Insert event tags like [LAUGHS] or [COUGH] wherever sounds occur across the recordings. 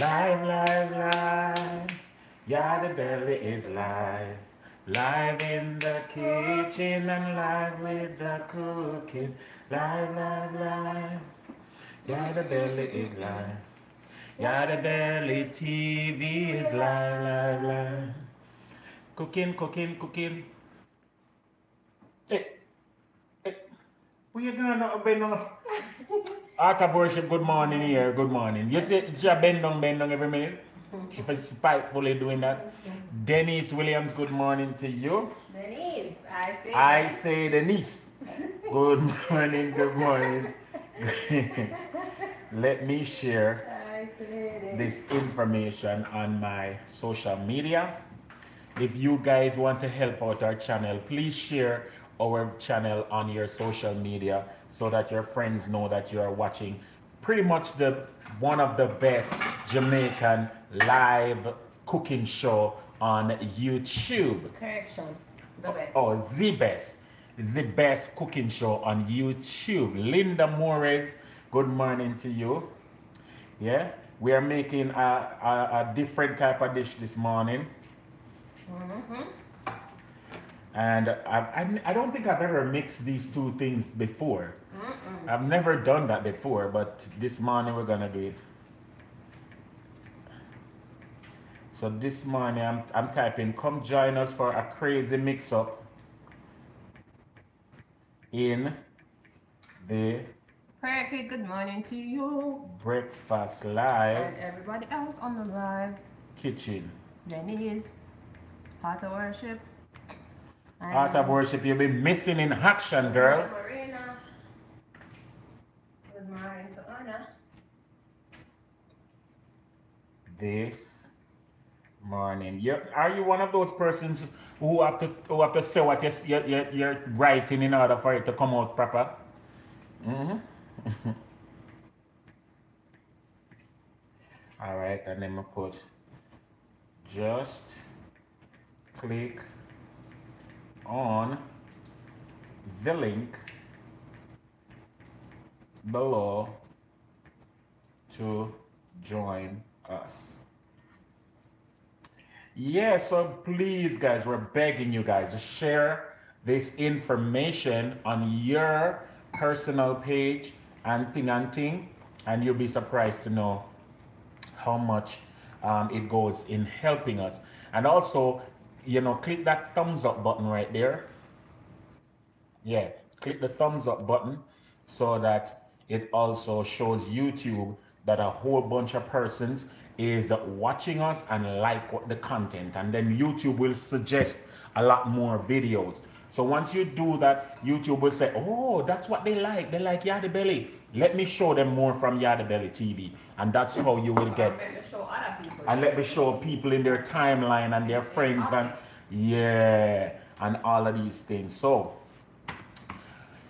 Live, live, live. Yeah, the belly is live. Live in the kitchen and live with the cooking. Live, live, live. Yeah, the belly is live. Yeah, the belly TV is live, live, live. Cooking, cooking, cooking. Hey, hey, where you going to bend on? Art of worship, good morning here, good morning. You see, ja bend down, bend down every minute. If it's spitefully doing that. Denise Williams, good morning to you. Denise, I say. I say Denise. Good morning, good morning. [LAUGHS] Let me share this information on my social media. If you guys want to help out our channel, please share our channel on your social media so that your friends know that you are watching pretty much the one of the best Jamaican live cooking show on YouTube. Correction. The best. Oh, the best. It's the best cooking show on YouTube. Linda Mores, good morning to you. Yeah, we are making a, a, a different type of dish this morning. Mm-hmm. And I've, I, I don't think I've ever mixed these two things before. I've never done that before, but this morning we're gonna do it. So this morning I'm, I'm typing, come join us for a crazy mix up in the Perfect. Good morning to you breakfast live and everybody else on the live. kitchen. Denise, Heart of Worship. and Art of worship, you'll be missing in action, girl. Marina. Good morning to Anna. This morning. you are you one of those persons who have to who have to say what you're, you're, you're, writing in order for it to come out proper? hmm [LAUGHS] All right, and then I put just click on the link below to join us. Yeah, so please, guys, we're begging you guys to share this information on your personal page and thing and thing, and you'll be surprised to know how much um, it goes in helping us. And also, you know, click that thumbs up button right there. Yeah, click the thumbs up button so that it also shows YouTube that a whole bunch of persons is watching us and like what the content and then YouTube will suggest a lot more videos. So once you do that, YouTube will say, oh, that's what they like. They like Yardie Belly. Let me show them more from Yardie Belly TV. And that's how you will get Let me show other people. and let me show people in their timeline and their friends and yeah and all of these things so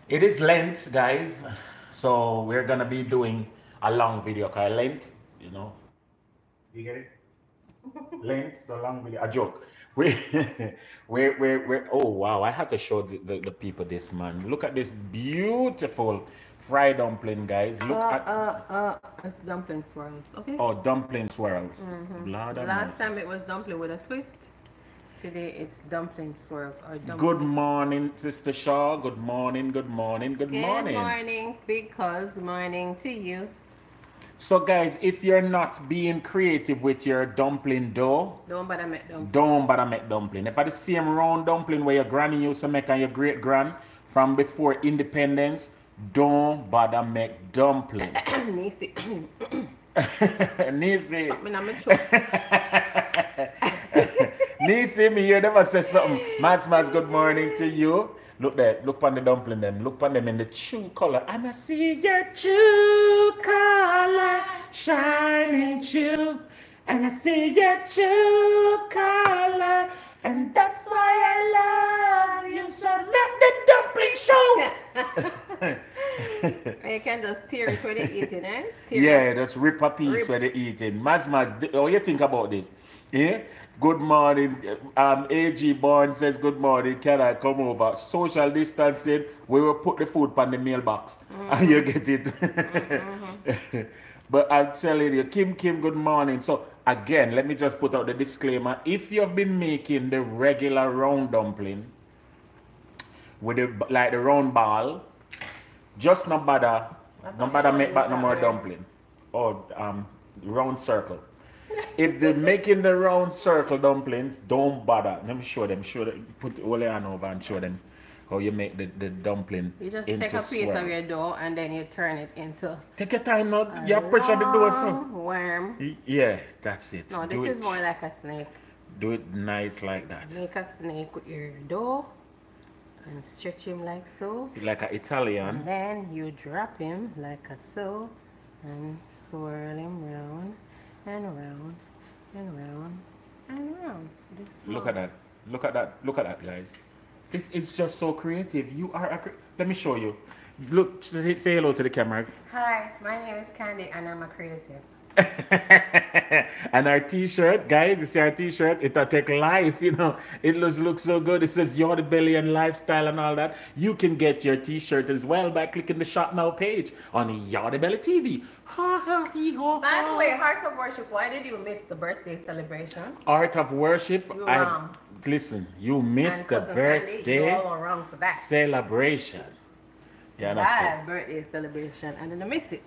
it is lent guys so we're gonna be doing a long video called lent you know you get it [LAUGHS] lent so long video a joke we [LAUGHS] we we we oh wow i have to show the, the, the people this man look at this beautiful fried dumpling guys look Uh, at uh, uh, it's dumpling swirls, okay? oh dumpling swirls have Last mercy. time it was dumpling with a twist. Today it's dumpling swirls or dumpling. Good morning, Sister Shaw. Good morning, good morning, good, Good morning. Good morning, because morning to you. So, guys, if you're not being creative with your dumpling dough, Don't bother make dumpling. don't bother make dumpling. If I the same round dumpling where your granny used to make and your great grand from before independence, don't bother make dumpling. [COUGHS] Nisi. [COUGHS] Nisi, Something throat. [LAUGHS] Nisi, me them a say something. Mas Mas, good morning to you. Look there, look on the dumpling them, look on them in the true color. And I see your true color shining true. And I see your true color. [LAUGHS] you can just tear it when you're eating, eh? Tear Yeah, it. that's rip a piece Rip. where they eating. Mas Mas, oh, you think about this? Yeah? Good morning. Um, AG Bond says, Good morning. Can I come over? Social distancing. We will put the food on the mailbox [LAUGHS] and you get it. [LAUGHS] But I'll tell you, Kim Kim, good morning. So again, let me just put out the disclaimer. If you've been making the regular round dumpling with the like the round ball, just not bother, not bother make back no more dumpling. Or um round circle. if they're making the round circle dumplings, don't bother. Let me show them. Show them. Put all your hand over and show them how you make the, the dumpling. You just take a piece swirl. of your dough and then you turn it into. Take your time now. You pressure the dough so. Worm. Yeah, that's it. No, this is more like a snake. Do it nice like that. Make a snake with your dough and stretch him like so. Like an Italian. And then you drop him like a so and swirl him round and round and round and round. Look at that. Look at that. Look at that, guys. It's, it's just so creative. You are a. Let me show you. Look, say hello to the camera. Hi, my name is Candy and I'm a creative. [LAUGHS] and our t-shirt, guys, you see our t-shirt, it'll take life, you know. It looks, looks so good. It says Yardie Belly and lifestyle and all that. You can get your t-shirt as well by clicking the shop now page on Yardie Belly TV. By the way, Heart of Worship, why did you miss the birthday celebration? Art of Worship. You I, wrong. Listen, you missed the birthday celebration. Yeah, Bad birthday celebration, and then I miss it.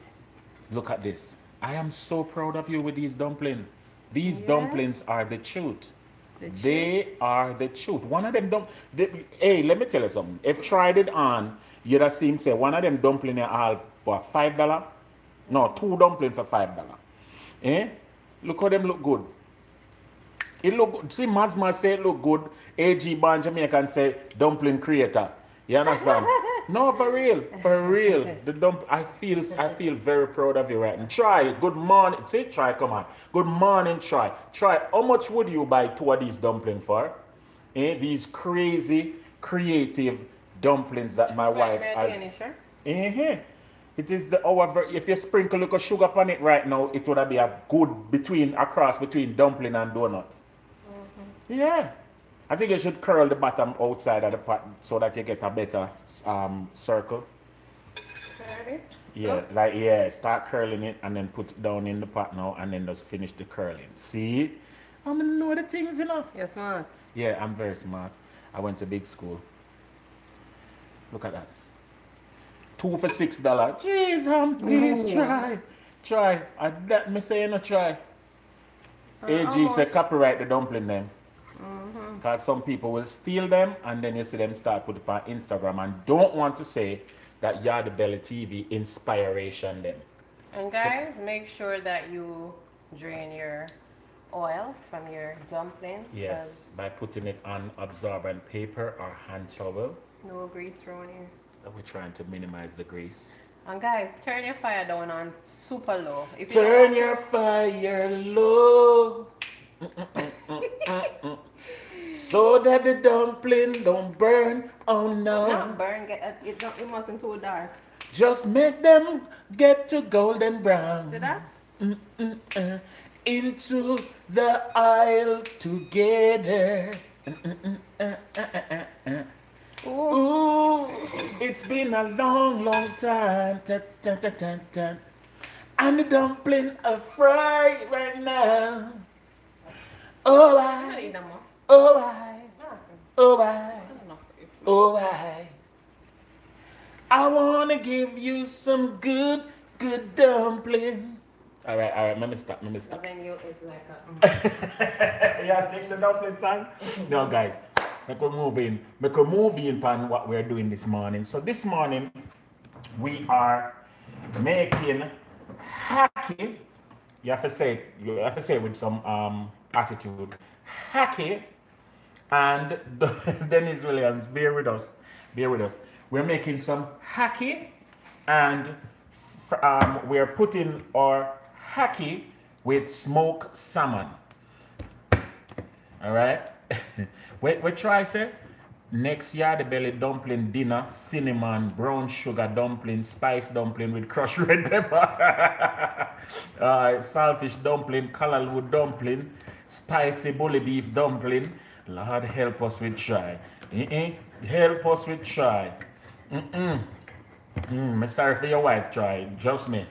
Look at this. I am so proud of you with these dumplings. These yeah. dumplings are the truth. The they are the truth. One of them don't. hey, let me tell you something. If tried it on, you'd have seen say one of them dumpling are all for five dollar. No, two dumpling for five dollar. Eh? Look how them look good. It look good. See, Mazma say it look good. AG Band Jamaican say dumpling creator. You understand? [LAUGHS] No, for real, for real. The dump. I feel, I feel very proud of you right now. Try. Good morning. Say try. Come on. Good morning. Try. Try. How much would you buy two of these dumplings for? Eh? These crazy, creative dumplings that my wife has. Uh-huh. It is the our if you sprinkle a little sugar upon it right now, it would be a good between a cross between dumpling and donut. Mm -hmm. Yeah. I think you should curl the bottom outside of the pot so that you get a better um, circle. Yeah, oh. like yeah, start curling it and then put it down in the pot now and then just finish the curling. See? I'm gonna know the things, you know. You're smart. Yeah, I'm very smart. I went to big school. Look at that. Two for six dollar. Jeez, um, please try. Try. I let me say no try. Uh, AG said copyright the dumpling then. Mm-hmm. Because some people will steal them and then you see them start put up on Instagram and don't want to say that Yardie Belly TV inspiration them. And guys, make sure that you drain your oil from your dumpling. Yes, by putting it on absorbent paper or hand towel. No grease around here. We're trying to minimize the grease. And guys, turn your fire down on super low. If you turn your fire low. [LAUGHS] so that the dumpling don't burn. Oh no. Not burn. Get, uh, it, don't, it mustn't too dark. Just make them get to golden brown. See that? Mm -mm -uh. Into the aisle together. Ooh. Ooh. it's been a long, long time. Ta, ta, ta, ta, ta. And the dumpling are fried right now. Oh, I. Oh, I. Oh, I. Oh, I. I want to give you some good, good dumpling. All right, all right. Let me stop. Let me stop. The venue is like a. [LAUGHS] yeah, sing the dumpling song. no, guys. Make a move in. Make a move in upon what we're doing this morning. So this morning, we are making hacky. You have to say it. You have to say it with some um attitude. Hacky and [LAUGHS] Dennis Williams, bear with us, bear with us. We're making some hacky and um, we're putting our hacky with smoked salmon. All right, [LAUGHS] we, we try say next year the belly dumpling dinner, cinnamon, brown sugar dumpling, spice dumpling with crushed [LAUGHS] red pepper, uh, saltfish dumpling, callaloo dumpling, spicy bully beef dumpling. Lord, help us with try. Mm-mm. Help us with try. Mm-mm. Mm, I'm sorry for your wife, try. Just me.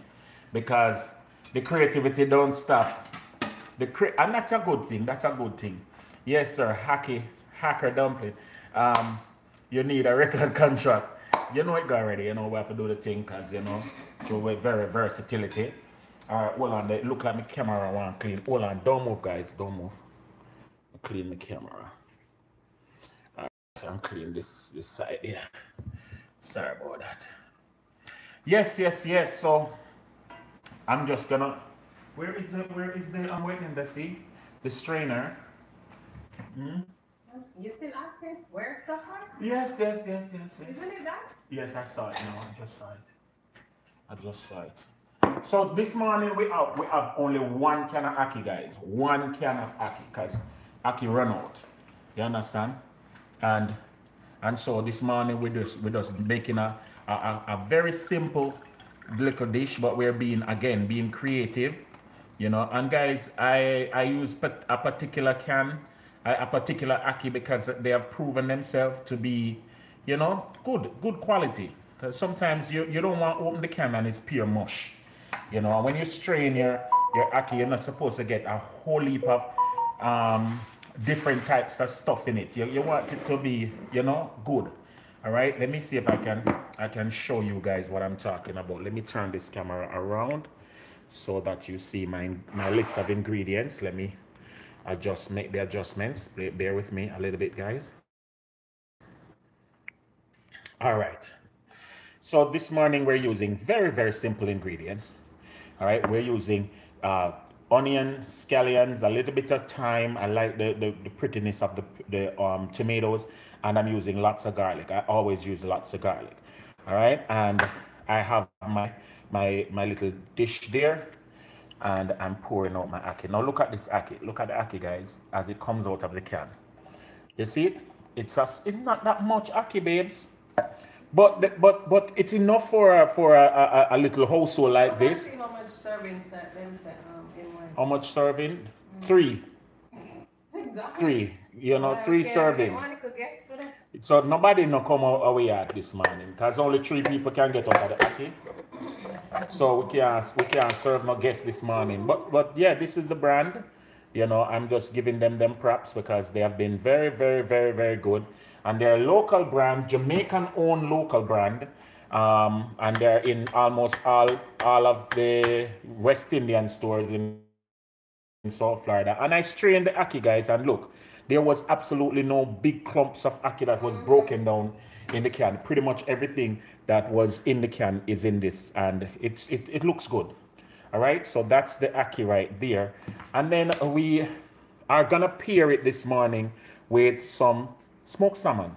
Because The creativity don't stop. The cre- and that's a good thing. That's a good thing. Yes, sir. Hacky, hacker dumpling. Um, you need a record [LAUGHS] contract. You know it already. You know we have to do the thing because you know through very versatility. All right, hold on. Look like my camera want clean. Hold on. Don't move, guys. Don't move. Clean the camera. So I'm clean this this side here. Sorry about that. Yes, yes, yes. So I'm just gonna. Where is the? Where is the? I'm waiting to see the strainer. Hmm? You still acting? Where stuff from? Yes, yes, yes, yes, yes. Isn't it that? Yes, I saw it No, I just saw it. I just saw it. So this morning we have we have only one can of ackee, guys. One can of ackee, cause run out. You understand? And and so this morning we just we just making a a, a, very simple little dish, but we're being again being creative, you know. And guys, I I use a particular can, a particular ackee because they have proven themselves to be, you know, good good quality. Because sometimes you, you don't want to open the can and it's pure mush. You know, and when you strain your your ackee, you're not supposed to get a whole heap of um, different types of stuff in it. You, you want it to be, you know, good. All right, let me see if I can I can show you guys what I'm talking about. Let me turn this camera around so that you see my my list of ingredients. Let me adjust make the adjustments. Bear with me a little bit, guys. All right. So this morning we're using very very simple ingredients. All right, we're using uh, onion, scallions, a little bit of thyme. I like the, the, the prettiness of the, the um, tomatoes and I'm using lots of garlic. I always use lots of garlic. All right, and I have my my my little dish there, and I'm pouring out my ackee. Now look at this ackee. Look at the ackee, guys, as it comes out of the can. You see it? It's just, it's not that much ackee, babes. But but but it's enough for a, for a, a, a little household like this. How much serving How much serving? Three. Exactly. Three. You know, three servings. So nobody no come away at this morning because only three people can get of the party. So we can't we can't serve no guests this morning. But but yeah, this is the brand. You know, I'm just giving them them props because they have been very very very very good, and they're a local brand, Jamaican owned local brand. Um, and they're in almost all all of the West Indian stores in, in South Florida. And I strained the ackee guys, and look, there was absolutely no big clumps of ackee that was broken down in the can. Pretty much everything that was in the can is in this, and it's it, it looks good. All right, so that's the ackee right there. And then we are gonna pair it this morning with some smoked salmon.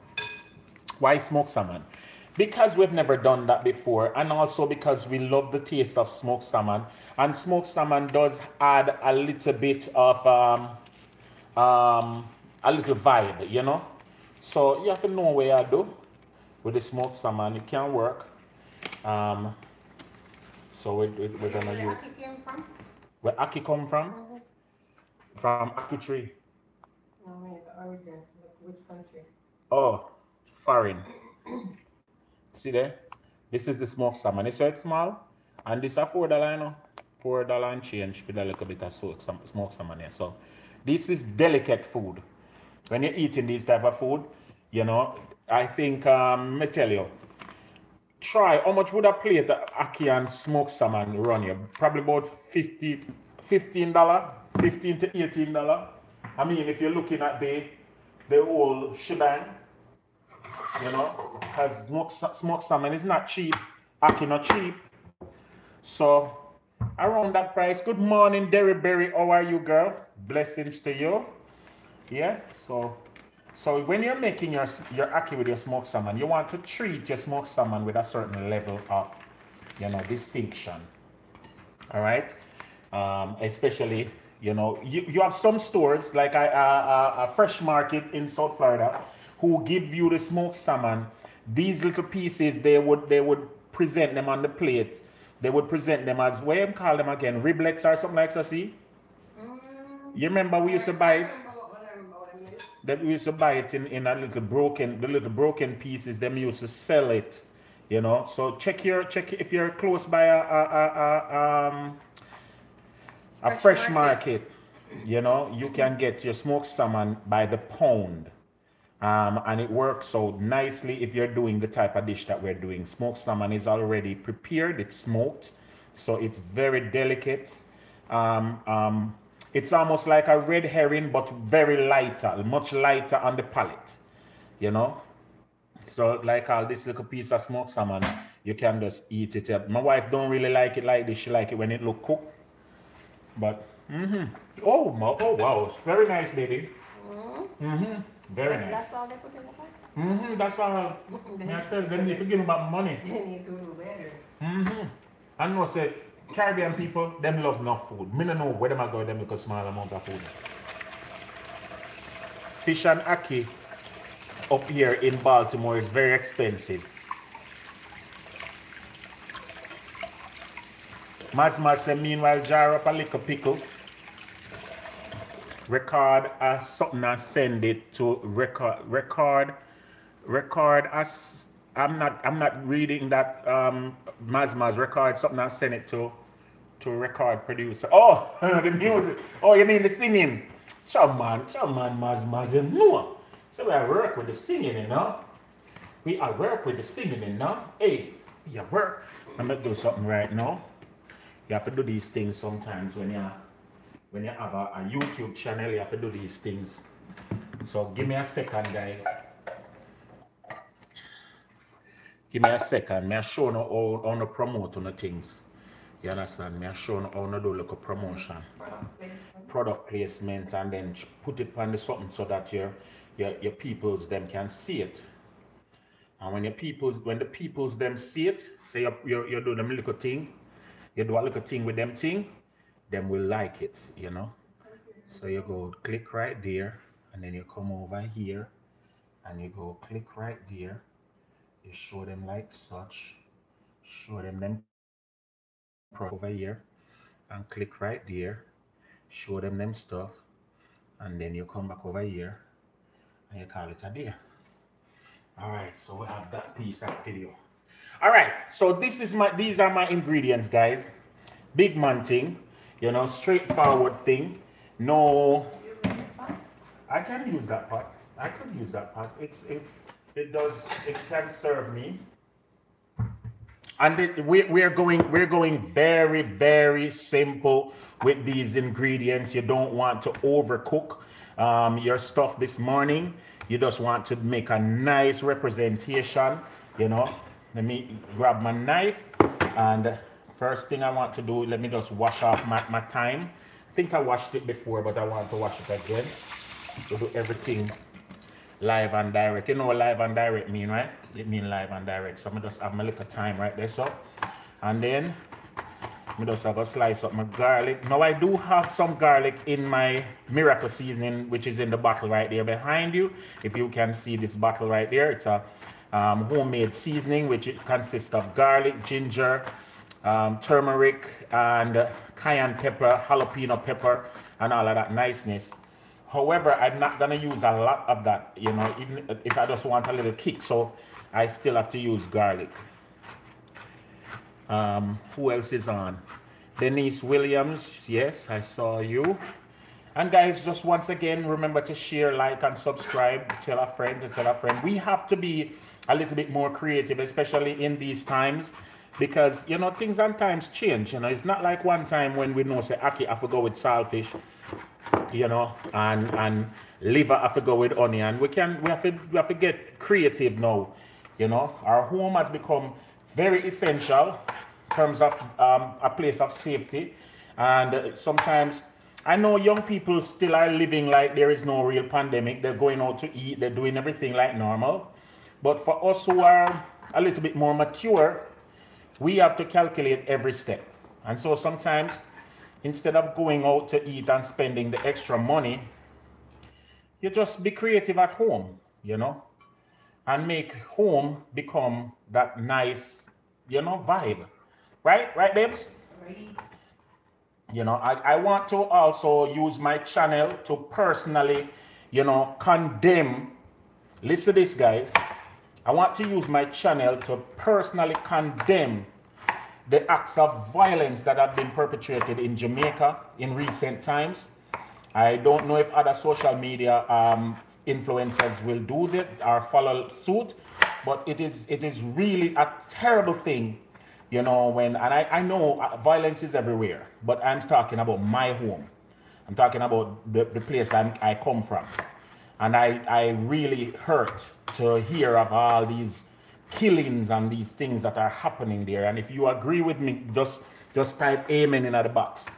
Why smoked salmon? Because we've never done that before, and also because we love the taste of smoked salmon. And smoked salmon does add a little bit of um, um, a little vibe, you know. So you have to know where I do with the smoked salmon. It can work. Um, so we, we, we're gonna use. Where ackee came from? Where ackee come from? Mm -hmm. From ackee tree. No, I the origin. Which country? Oh, foreign. See there? This is the smoked salmon. You saw it small? And this is four dollar, you know? Four dollar and change for the little bit of smoked salmon here. So this is delicate food when you're eating these type of food, you know, I think, um, me tell you, try, how much would a plate of ackee and smoked salmon run you? Probably about 50 $15, 15 to $18. I mean, if you're looking at the, the whole shebang, you know, because smoked, smoked salmon is not cheap, ackee not cheap. So, around that price. Good morning, Derry Berry. How are you, girl? Blessings to you. Yeah, so so when you're making your your ackee with your smoked salmon, you want to treat your smoked salmon with a certain level of, you know, distinction. All right, um, especially you know you, you have some stores like a, a, a fresh market in South Florida who give you the smoked salmon. These little pieces they would they would present them on the plate. They would present them as what you call them again riblets or something like that. See, mm, you remember we used to buy it that we used to buy it in, in a little broken, the little broken pieces, them used to sell it, you know. So check your, check if you're close by a, a, a, a um, a fresh, fresh market. market. You know, you can get your smoked salmon by the pound. Um, and it works out nicely if you're doing the type of dish that we're doing. Smoked salmon is already prepared, it's smoked, so it's very delicate. Um, um, it's almost like a red herring, but very lighter, much lighter on the palate, you know. So like all this little piece of smoked salmon, you can just eat it. up. My wife don't really like it like this. She like it when it look cooked. But mm-hmm. Oh, my, oh wow, it's very nice, baby. Mm-hmm. Very nice. That's all they put in the pot? Mm-hmm, that's all. I tell them if you give them about money. They need to do better. Mm-hmm. I know say Caribbean people, them love enough food. Me don't know where them are going them because small amount of food. Fish and ackee up here in Baltimore is very expensive. Mas Mas say meanwhile jar up a little pickle record something and send it to record record record as I'm not I'm not reading that um Mazmaz record something and send it to to record producer. Oh [LAUGHS] the music. Oh you mean the singing? Sure man, sure man Mazmaz you know. So we work with the singing, you know. We are work with the singing, you know. Hey, you work. I'm gonna do something right now. You have to do these things sometimes when you're when you have a, a, YouTube channel, you have to do these things. So give me a second, guys. Give me a second. Me I show you how, how to promote on the things. You understand? Me I show you how to do like a promotion. Product placement and then put it on the something so that your your, your peoples them can see it. And when your peoples when the peoples them see it, say you're, you're, you're doing a little thing, you do a little thing with them thing, them will like it, you know. So you go click right there and then you come over here and you go click right there. You show them like such, show them them over here and click right there, show them them stuff and then you come back over here and you call it a day. All right, so we have that piece of video. All right, so this is my, these are my ingredients, guys. Big man thing you know, straightforward thing. No, I can use that part. I could use that part. It's it it does it can serve me. And it, we, we're going we're going very very simple with these ingredients. You don't want to overcook um, your stuff this morning. You just want to make a nice representation. You know, let me grab my knife and First thing I want to do, let me just wash off my, my thyme. I think I washed it before, but I want to wash it again. To do everything live and direct. You know what live and direct mean, right? It mean live and direct. So I'm just have my little thyme right there, so. And then, I just have a slice of my garlic. Now I do have some garlic in my miracle seasoning, which is in the bottle right there behind you. If you can see this bottle right there, it's a um, homemade seasoning, which it consists of garlic, ginger, um, turmeric and cayenne pepper, jalapeno pepper, and all of that niceness. However, I'm not gonna use a lot of that, you know, even if I just want a little kick, so I still have to use garlic. Um, who else is on? Denise Williams, yes, I saw you. And guys, just once again, remember to share, like, and subscribe. Tell a friend tell a friend. We have to be a little bit more creative, especially in these times because you know things and times change. You know, it's not like one time when we know say okay, I have to go with saltfish, you know, and and liver have to go with onion. We can we have to we have to get creative now. You know, our home has become very essential in terms of um, a place of safety, and sometimes. I know young people still are living like there is no real pandemic. They're going out to eat, they're doing everything like normal. But for us who are a little bit more mature, we have to calculate every step. And so sometimes, instead of going out to eat and spending the extra money, you just be creative at home, you know, and make home become that nice, you know, vibe. Right? Right, babes? Right. You know, I, I want to also use my channel to personally, you know, condemn. Listen to this, guys. I want to use my channel to personally condemn the acts of violence that have been perpetrated in Jamaica in recent times. I don't know if other social media um, influencers will do that or follow suit, but it is it is really a terrible thing, you know. When and I, I know uh, violence is everywhere, but I'm talking about my home. I'm talking about the, the place I'm, I come from, and I I really hurt to hear of all these killings and these things that are happening there. And if you agree with me, just just type amen in the box.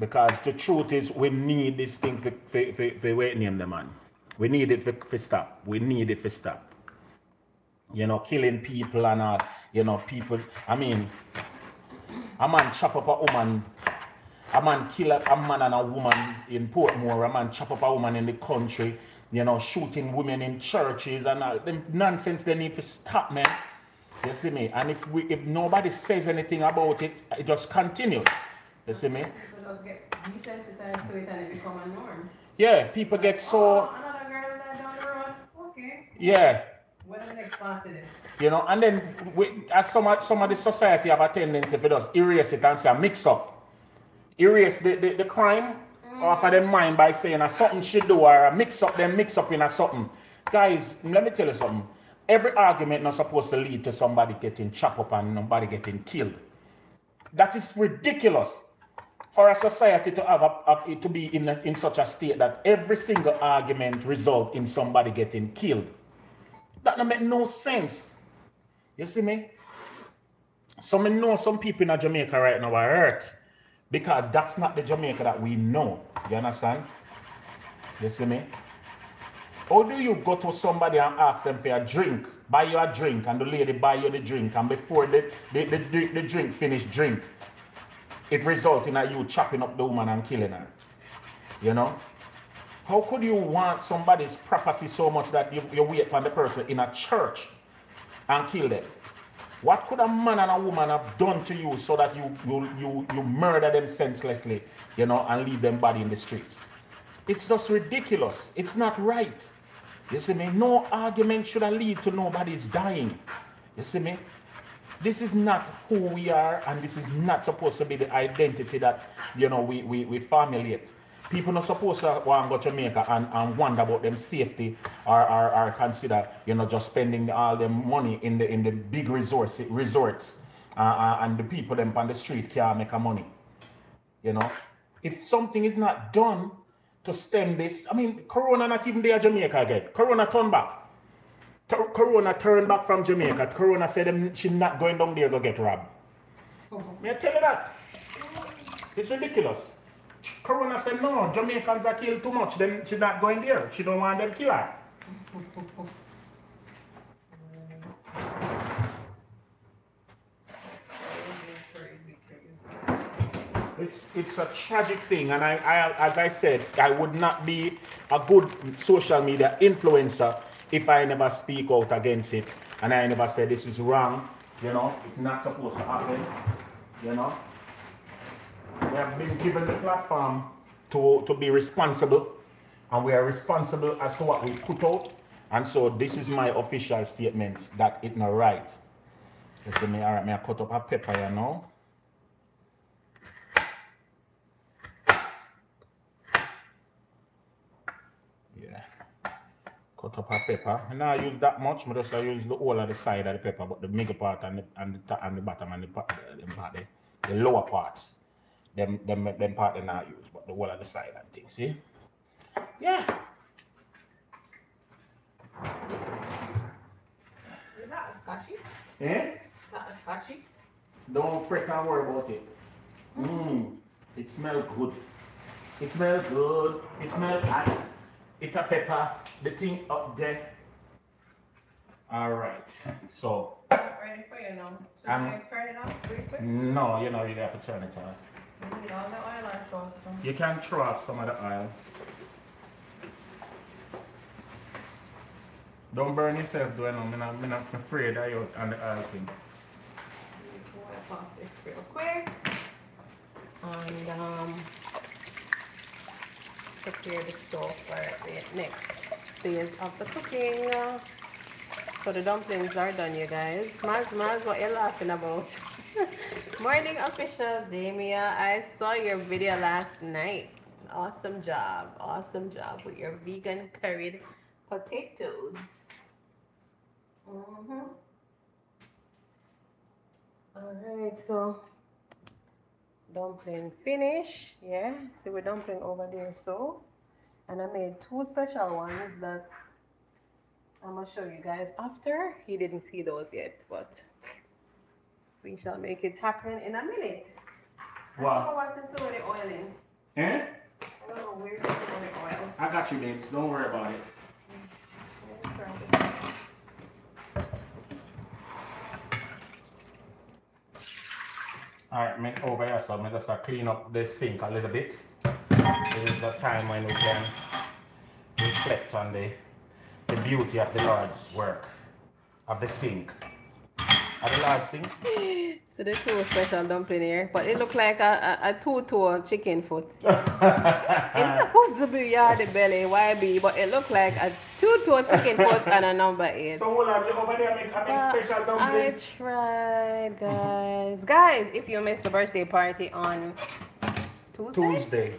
Because the truth is we need this thing for, for, for, for wait name the man. We need it for, for stop. We need it for stop. You know, killing people and all, you know, people. I mean, a man chop up a woman, a man kill a, a man and a woman in Portmore, a man chop up a woman in the country you know, shooting women in churches and all the nonsense they need to stop, man. You see me? And if we if nobody says anything about it, it just continues. You see me? People just get desensitized to it and it become a norm. Yeah, people get so Oh, another girl down the road. Okay. yeah. When the next part of this? You know, and then we, as some of, some of the society have a tendency for us erase it and say a mix up. Erase the, the, the crime off of their mind by saying a something should do or a mix up them mix up in a something. Guys, let me tell you something. Every argument not supposed to lead to somebody getting chopped up and nobody getting killed. That is ridiculous for a society to have a, a- to be in, a, in such a state that every single argument result in somebody getting killed. That don't make no sense. You see me? So me know some people in Jamaica right now are hurt because that's not the Jamaica that we know. You understand? You see me? How do you go to somebody and ask them for a drink, buy you a drink, and the lady buy you the drink, and before the, the, the, the, the drink finish drink, it result in you chopping up the woman and killing her? You know? How could you want somebody's property so much that you, you wait for the person in a church and kill them? What could a man and a woman have done to you so that you you you, you murder them senselessly, you know, and leave them body in the streets? It's just ridiculous. It's not right. You see me? No argument should lead to nobody's dying. You see me? This is not who we are, and this is not supposed to be the identity that you know we we, we formulate. People not supposed to want to go to Jamaica and, and wonder about them safety or, or, or consider, you know, just spending all their money in the in the big resorts resorts uh, uh, and the people them on the street can't make a money. You know, if something is not done to stem this, I mean, Corona not even there Jamaica again. Corona turn back. Corona turned back from Jamaica. Corona said them she not going down there to get robbed. May I tell you that? It's ridiculous. Corona said no, Jamaicans are killed too much. Then she's not going there. She don't want them kill her. It's it's a tragic thing, and I, I as I said, I would not be a good social media influencer if I never speak out against it, and I never say this is wrong. You know, it's not supposed to happen. You know, we have been given the platform to to be responsible, and we are responsible as to what we put out. And so this is my official statement that it's not right. You see me? All right, me I cut up a pepper here now. Yeah. Cut up a pepper. And now I use that much, but just I use the whole of the side of the pepper, but the middle part and the and the and the bottom and the part, the, part the, the lower parts. Them them them part they not use, but the whole of the side and things, see? Yeah. Is that a scotchy? Eh? Is that a scotchy? Don't fret and worry about it. Mmm. It smells good. It smells good. It smells hot. It's a pepper. The thing up there. Alright. So Ready for you now. So Um, I turn it off really quick. no, you know you have to turn it off. You need all the oil or throw out some. You can throw off some of the oil. Don't burn yourself doing I'm not, I'm not afraid of you and the oil thing. Wipe off this real quick. And um, prepare the stove for the next phase of the cooking. So the dumplings are done, you guys. Maz, Maz, what you laughing about? Morning official Jamia. I saw your video last night. Awesome job. Awesome job with your vegan curried potatoes. Mm-hmm. Alright, so dumpling finish. Yeah, see we're dumpling over there so. And I made two special ones that I'm gonna show you guys after. He didn't see those yet, but we shall make it happen in a minute. I don't know what to throw the oil in. Eh? I don't know where to throw the oil. I got you, babes. Don't worry about it. Where's the oil? Alright, me over here, so me just uh, clean up the sink a little bit. This is the time when we can reflect on the, the beauty of the Lord's work, of the sink. [GASPS] The sink? So this is a special dumpling here, but it look like a, a, a two-toe chicken foot. [LAUGHS] it's supposed to be yardie belly, YB, but it look like a two-toe chicken foot and a number eight. So hold on, you over there make, I Uh, make special I dumpling. tried, guys. Guys, if you missed the birthday party on Tuesday, Tuesday.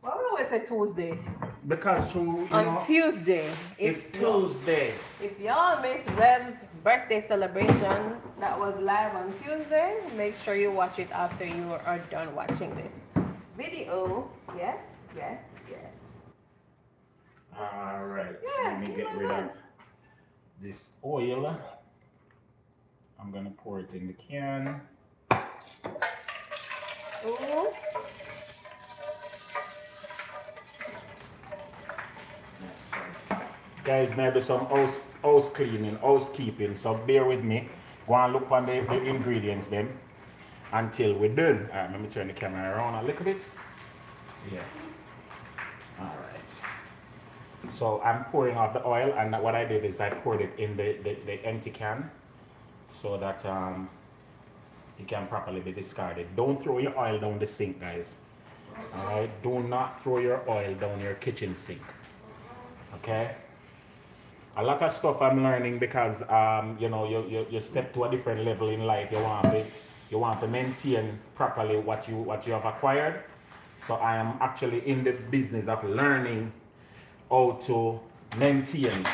why would I always say Tuesday? Because to, On know, Tuesday, it's if Tuesday. if y'all miss Rev's birthday celebration that was live on Tuesday, make sure you watch it after you are done watching this video. Yes, yes, yes. Alright, so Yeah, let me get rid of this oil. I'm gonna pour it in the can. Ooh. Guys, maybe some house, house cleaning, housekeeping, so bear with me. Go and look on the, the ingredients then until we're done. Alright, let me turn the camera around a little bit. Yeah. Alright. So I'm pouring off the oil and what I did is I poured it in the, the, the empty can so that um, it can properly be discarded. Don't throw your oil down the sink, guys. Alright, do not throw your oil down your kitchen sink. Okay? A lot of stuff I'm learning because um, you know you, you, you step to a different level in life. You want to you want to maintain properly what you what you have acquired. So I am actually in the business of learning how to maintain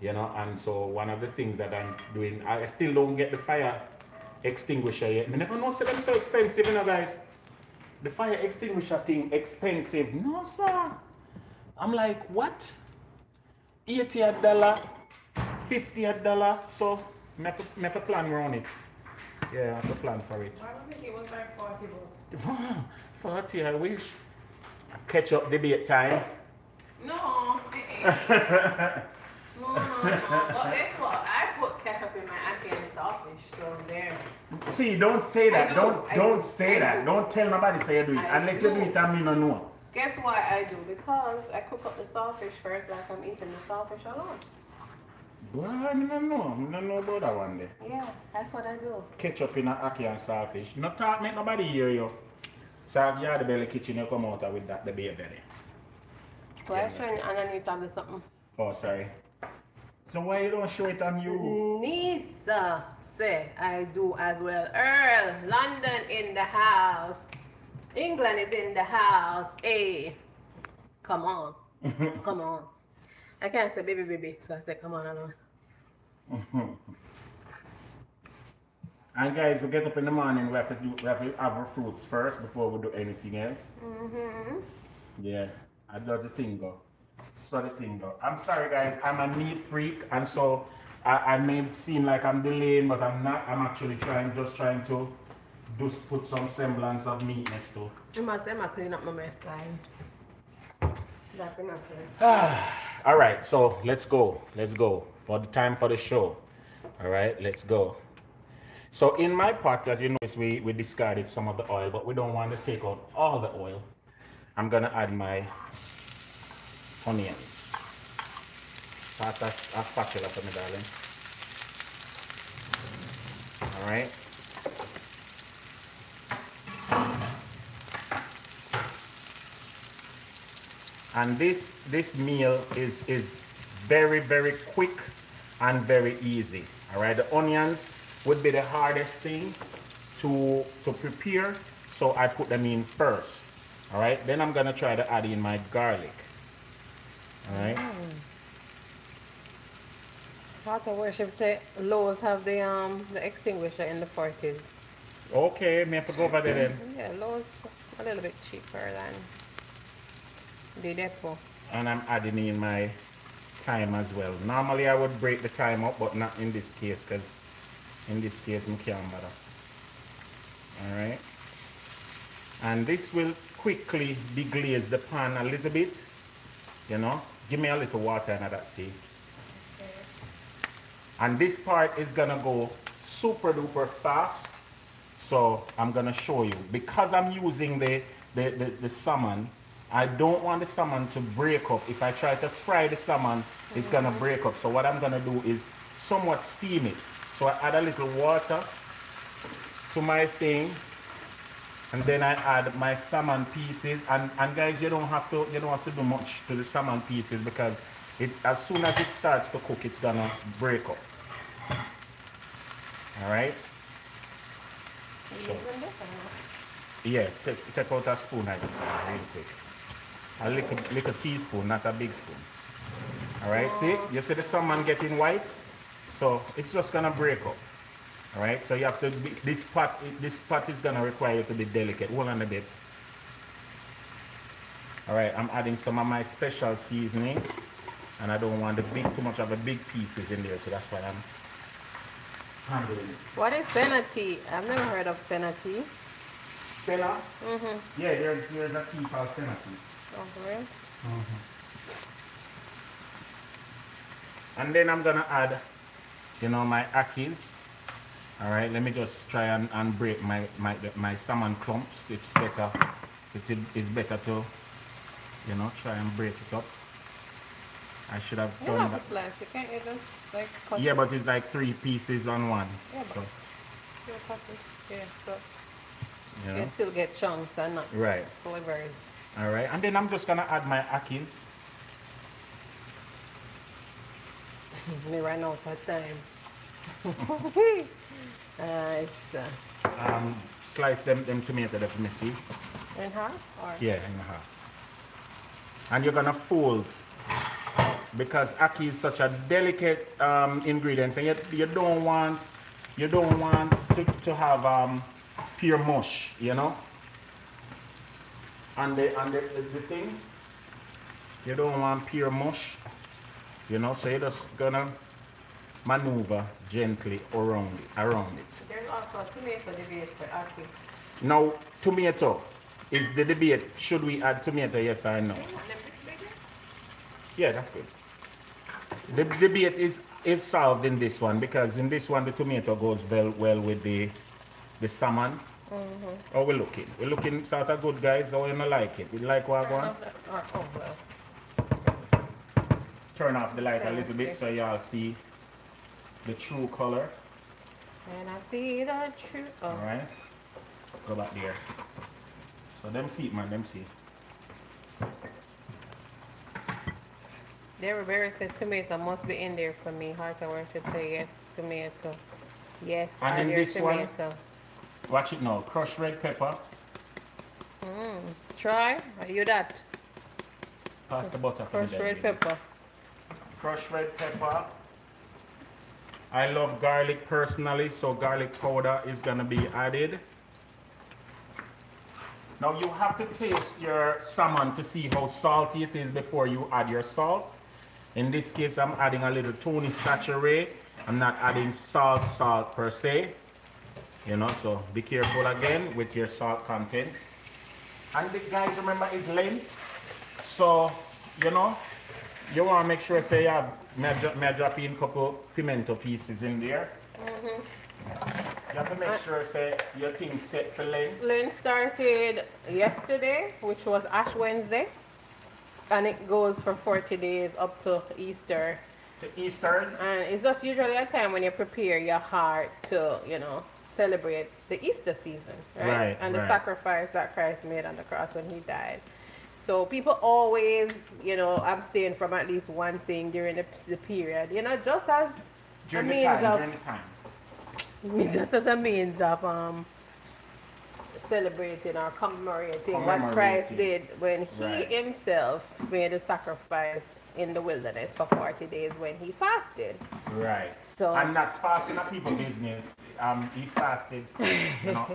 you know and so one of the things that i'm doing i still don't get the fire extinguisher yet. I never know them so expensive you know guys. The fire extinguisher thing expensive. No sir. I'm like what 80 a dollar 50 a dollar so never never plan around it yeah i have to plan for it Why do you think it was like 40 bucks? [LAUGHS] 40 i wish catch up debate time No, no, no, no. But guess what? I put ketchup in my ackee and saltfish, so there. See, don't say that. do, Don't I don't do, say I that. do. Don't tell nobody say you do it. I Unless you do. do it and me no know. Guess why I do? Because I cook up the saltfish first, like I'm eating the saltfish alone. Well, I no know. I don't know about that one day. Yeah, that's what I do. Ketchup in a ackee and saltfish. No talk, make nobody hear you. So yeah, the belly kitchen you come out with that the baby belly. So I trying underneath of the something. Oh sorry. So why you don't show it on you? Nisa say I do as well. Earl, London in the house. England is in the house. Hey, come on, [LAUGHS] come on. I can't say baby, baby, so I say come on alone. [LAUGHS] And guys, we get up in the morning, we have to do we have to have our fruits first before we do anything else. Mm-hmm. Yeah, I do the thing go. So the thing go. I'm sorry guys, I'm a meat freak and so I, I may seem like I'm delaying, but I'm not. I'm actually trying, just trying to just put some semblance of meatness to. You must say, I clean up my mess, guys. That be my son. Eh? Ah, all right, so let's go. Let's go for the time for the show. All right, let's go. So in my pot, as you notice, we, we discarded some of the oil, but we don't want to take out all the oil. I'm gonna add my onions. Pass a, a spatula for me, darling. All right. And this this meal is is very very quick and very easy. All right, the onions would be the hardest thing, to, to prepare, so I put them in first. All right, then I'm gonna try to add in my garlic. All right. Heart of worship say Lowe's have the um the extinguisher in the forties. Okay, me have to go over there then. Yeah, Lowe's a little bit cheaper than And I'm adding in my thyme as well. Normally I would break the thyme up, but not in this case, because in this case I can't bother. Alright. And this will quickly deglaze the pan a little bit. You know, give me a little water in that stage. And this part is gonna go super duper fast. So I'm gonna show you. Because I'm using the, the, the, the salmon, I don't want the salmon to break up. If I try to fry the salmon, it's gonna break up. So what I'm gonna do is somewhat steam it. So I add a little water to my thing and then I add my salmon pieces and, and guys you don't have to you don't have to do much to the salmon pieces because it as soon as it starts to cook it's gonna break up all right You using this or not? yeah take, take out a spoon I real quick a little, little teaspoon not a big spoon. All right see? You see the salmon getting white? So it's just gonna break up. All right so you have to be, this pot this pot is gonna require you to be delicate. Hold on a bit. All right i'm adding some of my special seasoning. And i don't want the big too much of the big pieces in there so that's why i'm handling it. What is senna tea? I've never heard of senna tea. senna? Mm-hmm. yeah there's there's a tea called senna tea Oh, great. Mm-hmm. and then i'm gonna add you know my ackees all right let me just try and, and break my my my salmon clumps it's better it is it's better to you know try and break it up i should have You done have that a slice. You can't you just like cut yeah but it's like three pieces on one Yeah, so, but still cut it. Yeah, so you you know still get chunks and not Right. slivers. All right and then i'm just gonna add my ackees [LAUGHS] Me run out of time. [LAUGHS] nice. um slice them them tomato that me see In half or? Yeah, in half. And you're gonna fold because ackee is such a delicate um, ingredient, and you, you don't want you don't want to, to have um, pure mush, you know. And the and the, the, thing, you don't want pure mush, you know. So you're just gonna maneuver gently around it, around it. There's also a tomato debate for ackee. Now, tomato is the debate. Should we add tomato? Yes or no? Yeah, that's good. The debate is is solved in this one because in this one the tomato goes well well with the the salmon. Mm-hmm. Oh, we're looking. We're looking sort of good, guys. Or you not like it? We like what I want. Oh, oh, well. Turn off the light a Let little bit so y'all see the true color. And I see the truth. Oh, All right. Go back there. So them see it, man. Them see. There Rivera said tomato must be in there for me. Heart of worship say yes, tomato. Yes, And in this one? Watch it now. Crushed red pepper. Mm, try. Are you that? Pass the butter Crushed red baby. pepper. crushed red pepper. I love garlic personally, so garlic powder is gonna be added. Now you have to taste your salmon to see how salty it is before you add your salt. In this case, I'm adding a little Tony Chachere. I'm not adding salt, salt per se. You know, so be careful again with your salt content. And the guys, remember, it's Lent. So, you know, you want to make sure, say, you have, may I, dro- may I drop in a couple pimento pieces in there. Mm-hmm. You have to make sure, say, your thing's set for Lent. Lent started yesterday, which was Ash Wednesday. And it goes for 40 days up to Easter. The Easters. And it's just usually a time when you prepare your heart to, you know, celebrate the Easter season, right? Right, and the right. sacrifice that Christ made on the cross when he died. So people always, you know, abstain from at least one thing during the, the period, you know, just as During a the means time, of during the time. [LAUGHS] just as a means of um celebrating or commemorating what Christ did when he Right. himself made a sacrifice in the wilderness for 40 days when he fasted. Right. So- I'm not fasting a people business. Um, he fasted, you know,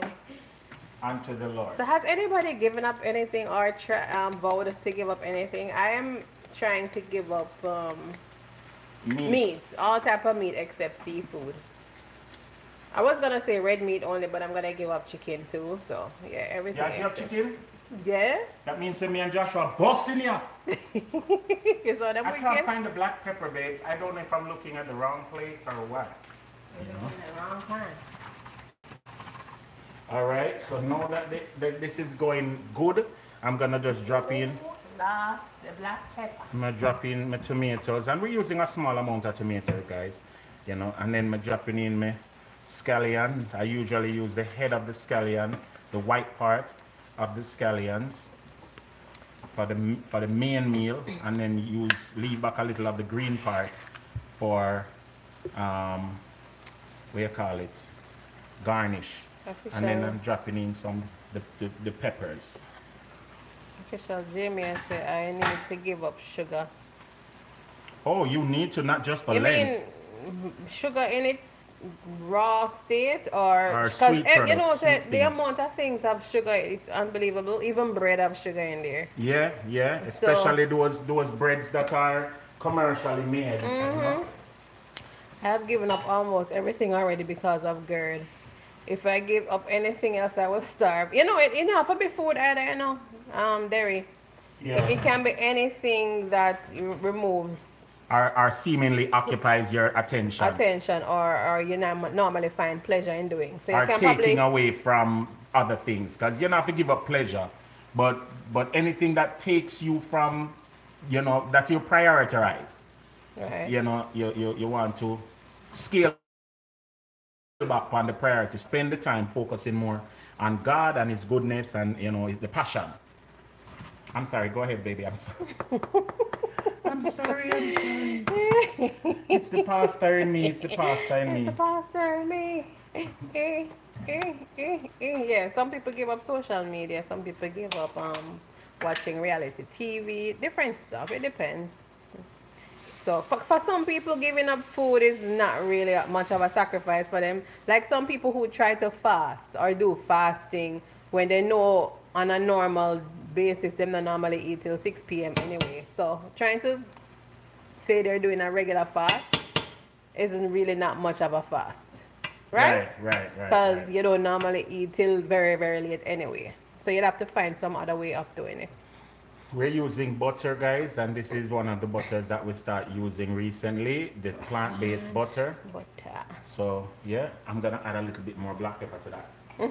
[LAUGHS] unto the Lord. So has anybody given up anything or try, um, vowed to give up anything? I am trying to give up um, Meat. meat, all type of meat except seafood. I was gonna say red meat only, but I'm gonna give up chicken too. So yeah, everything. Yeah, you have except- chicken? Yeah. That means me and Joshua bossing you. [LAUGHS] Is all them I can't wicked? find the black pepper babes. I don't know if I'm looking at the wrong place or what. You know the wrong time. All right, so now that, thi- that this is going good, I'm gonna just drop in. Last, the black pepper. I'm gonna drop in my tomatoes, and we're using a small amount of tomatoes, guys. You know, and then I'm dropping in my scallion. I usually use the head of the scallion, the white part of the scallions for the for the main meal, and then use leave back a little of the green part for um, what you call it, garnish. And then I'm dropping in some the, the, the peppers. Official Jamie I said I need to give up sugar. Oh, you need to not just for you Lent. mean sugar in its raw state or because eh, you know products, say, sweet the things. amount of things of sugar it's unbelievable. Even bread have sugar in there. Yeah, yeah. So- Especially those those breads that are commercially made. Mm-hmm. know. I have given up almost everything already because of GERD. If I give up anything else, I will starve. You know, it enough of be food either, you know, um, dairy. Yeah. It, it can be anything that removes Or, or seemingly occupies your attention. attention or, or you norm- normally find pleasure in doing. So you or can taking probably away from other things. Because you don't have to give up pleasure. But but anything that takes you from, you know, that you prioritize. right. you know, you, you, you want to scale back on the priority, spend the time focusing more on God and His goodness and, you know, the passion. I'm sorry, go ahead, baby. I'm sorry. [LAUGHS] I'm sorry, I'm sorry. It's the pastor in me, it's the pastor in It's me. the pastor in me. Yeah, some people give up social media, some people give up um watching reality TV, different stuff. It depends. So for, for some people, giving up food is not really much of a sacrifice for them. Like some people who try to fast or do fasting when they know on a normal basis them not normally eat till 6 p.m. anyway. So trying to say they're doing a regular fast isn't really not much of a fast, right? Right, right, right. Because right. you don't normally eat till very, very late anyway. So you'd have to find some other way of doing it. We're using butter, guys, and this is one of the butters that we start using recently, this plant-based butter. But uh, So, yeah, I'm gonna add a little bit more black pepper to that. [LAUGHS]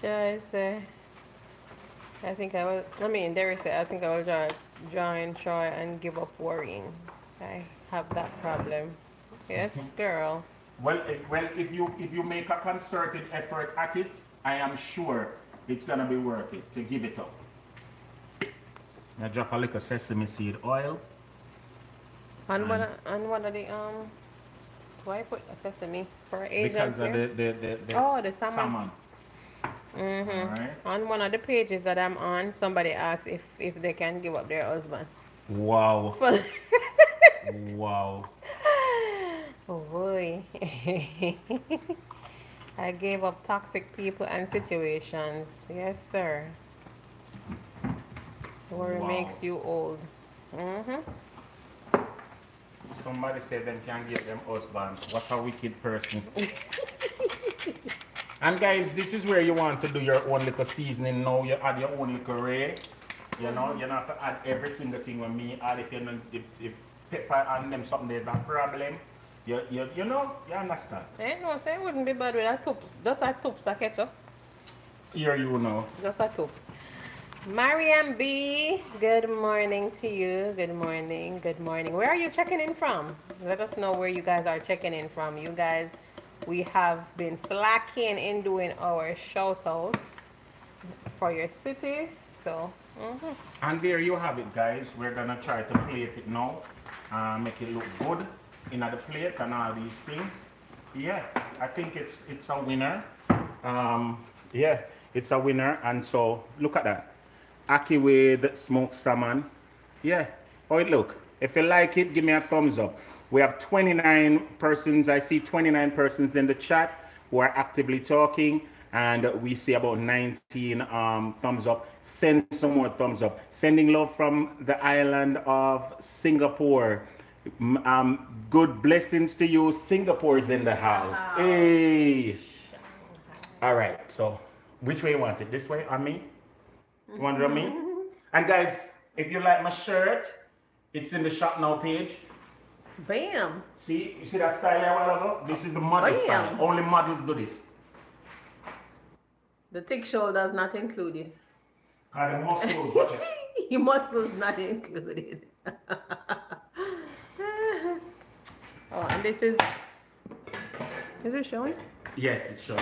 sure, I say. I think I will. I mean, there is. I think I will try, join, try, and give up worrying. I have that problem. Yes, girl. Well, eh, well, if you if you make a concerted effort at it, I am sure it's gonna be worth it to give it up. Now drop a little sesame seed oil. And one, of- and one of the um, why put sesame for Asian because of the, the, the, the Oh, the salmon. Mm-hmm. On one of the pages that I'm on, somebody asked if if they can give up their husband. Wow. [LAUGHS] wow. oh boy. [LAUGHS] I gave up toxic people and situations. Yes, sir. Worry Wow. makes you old. Mm-hmm. Somebody said them can't give them husband. What a wicked person. [LAUGHS] and guys, this is where you want to do your own little seasoning now. You add your own little ray. You know, you don't have to add every single thing with me add if you know if, if pepper and them something there's a problem. You, you, you know, you understand. Eh, no, say it wouldn't be bad with a toops. Just a toops, a ketchup. Here you know. Just a toops. Mariam B, good morning to you. Good morning. Good morning. Where are you checking in from? Let us know where you guys are checking in from. You guys, we have been slacking in doing our shout outs for your city. So, mhm. And there you have it, guys. We're gonna try to plate it now, uh, make it look good in the plate and all these things. Yeah, I think it's it's a winner. Um, yeah, it's a winner. And so look at that. Ackee with smoked salmon. Yeah. It look? If you like it, give me a thumbs up. We have 29 persons. I see 29 persons in the chat who are actively talking and we see about 19 um, thumbs up. Send some more thumbs up. Sending love from the island of Singapore. Um, good blessings to you. Singapore's in the house. Hey. All right. So, which way you want it? This way on me? You want it on me? [LAUGHS] And guys, if you like my shirt, it's in the shop now page. Bam. See, you see that style a while ago? This is the model Bam. style. Only models do this. The thick shoulders not included. And the muscles, watch it. [LAUGHS] Your muscles not included. [LAUGHS] oh, and this is. Is it showing? Yes, it's showing.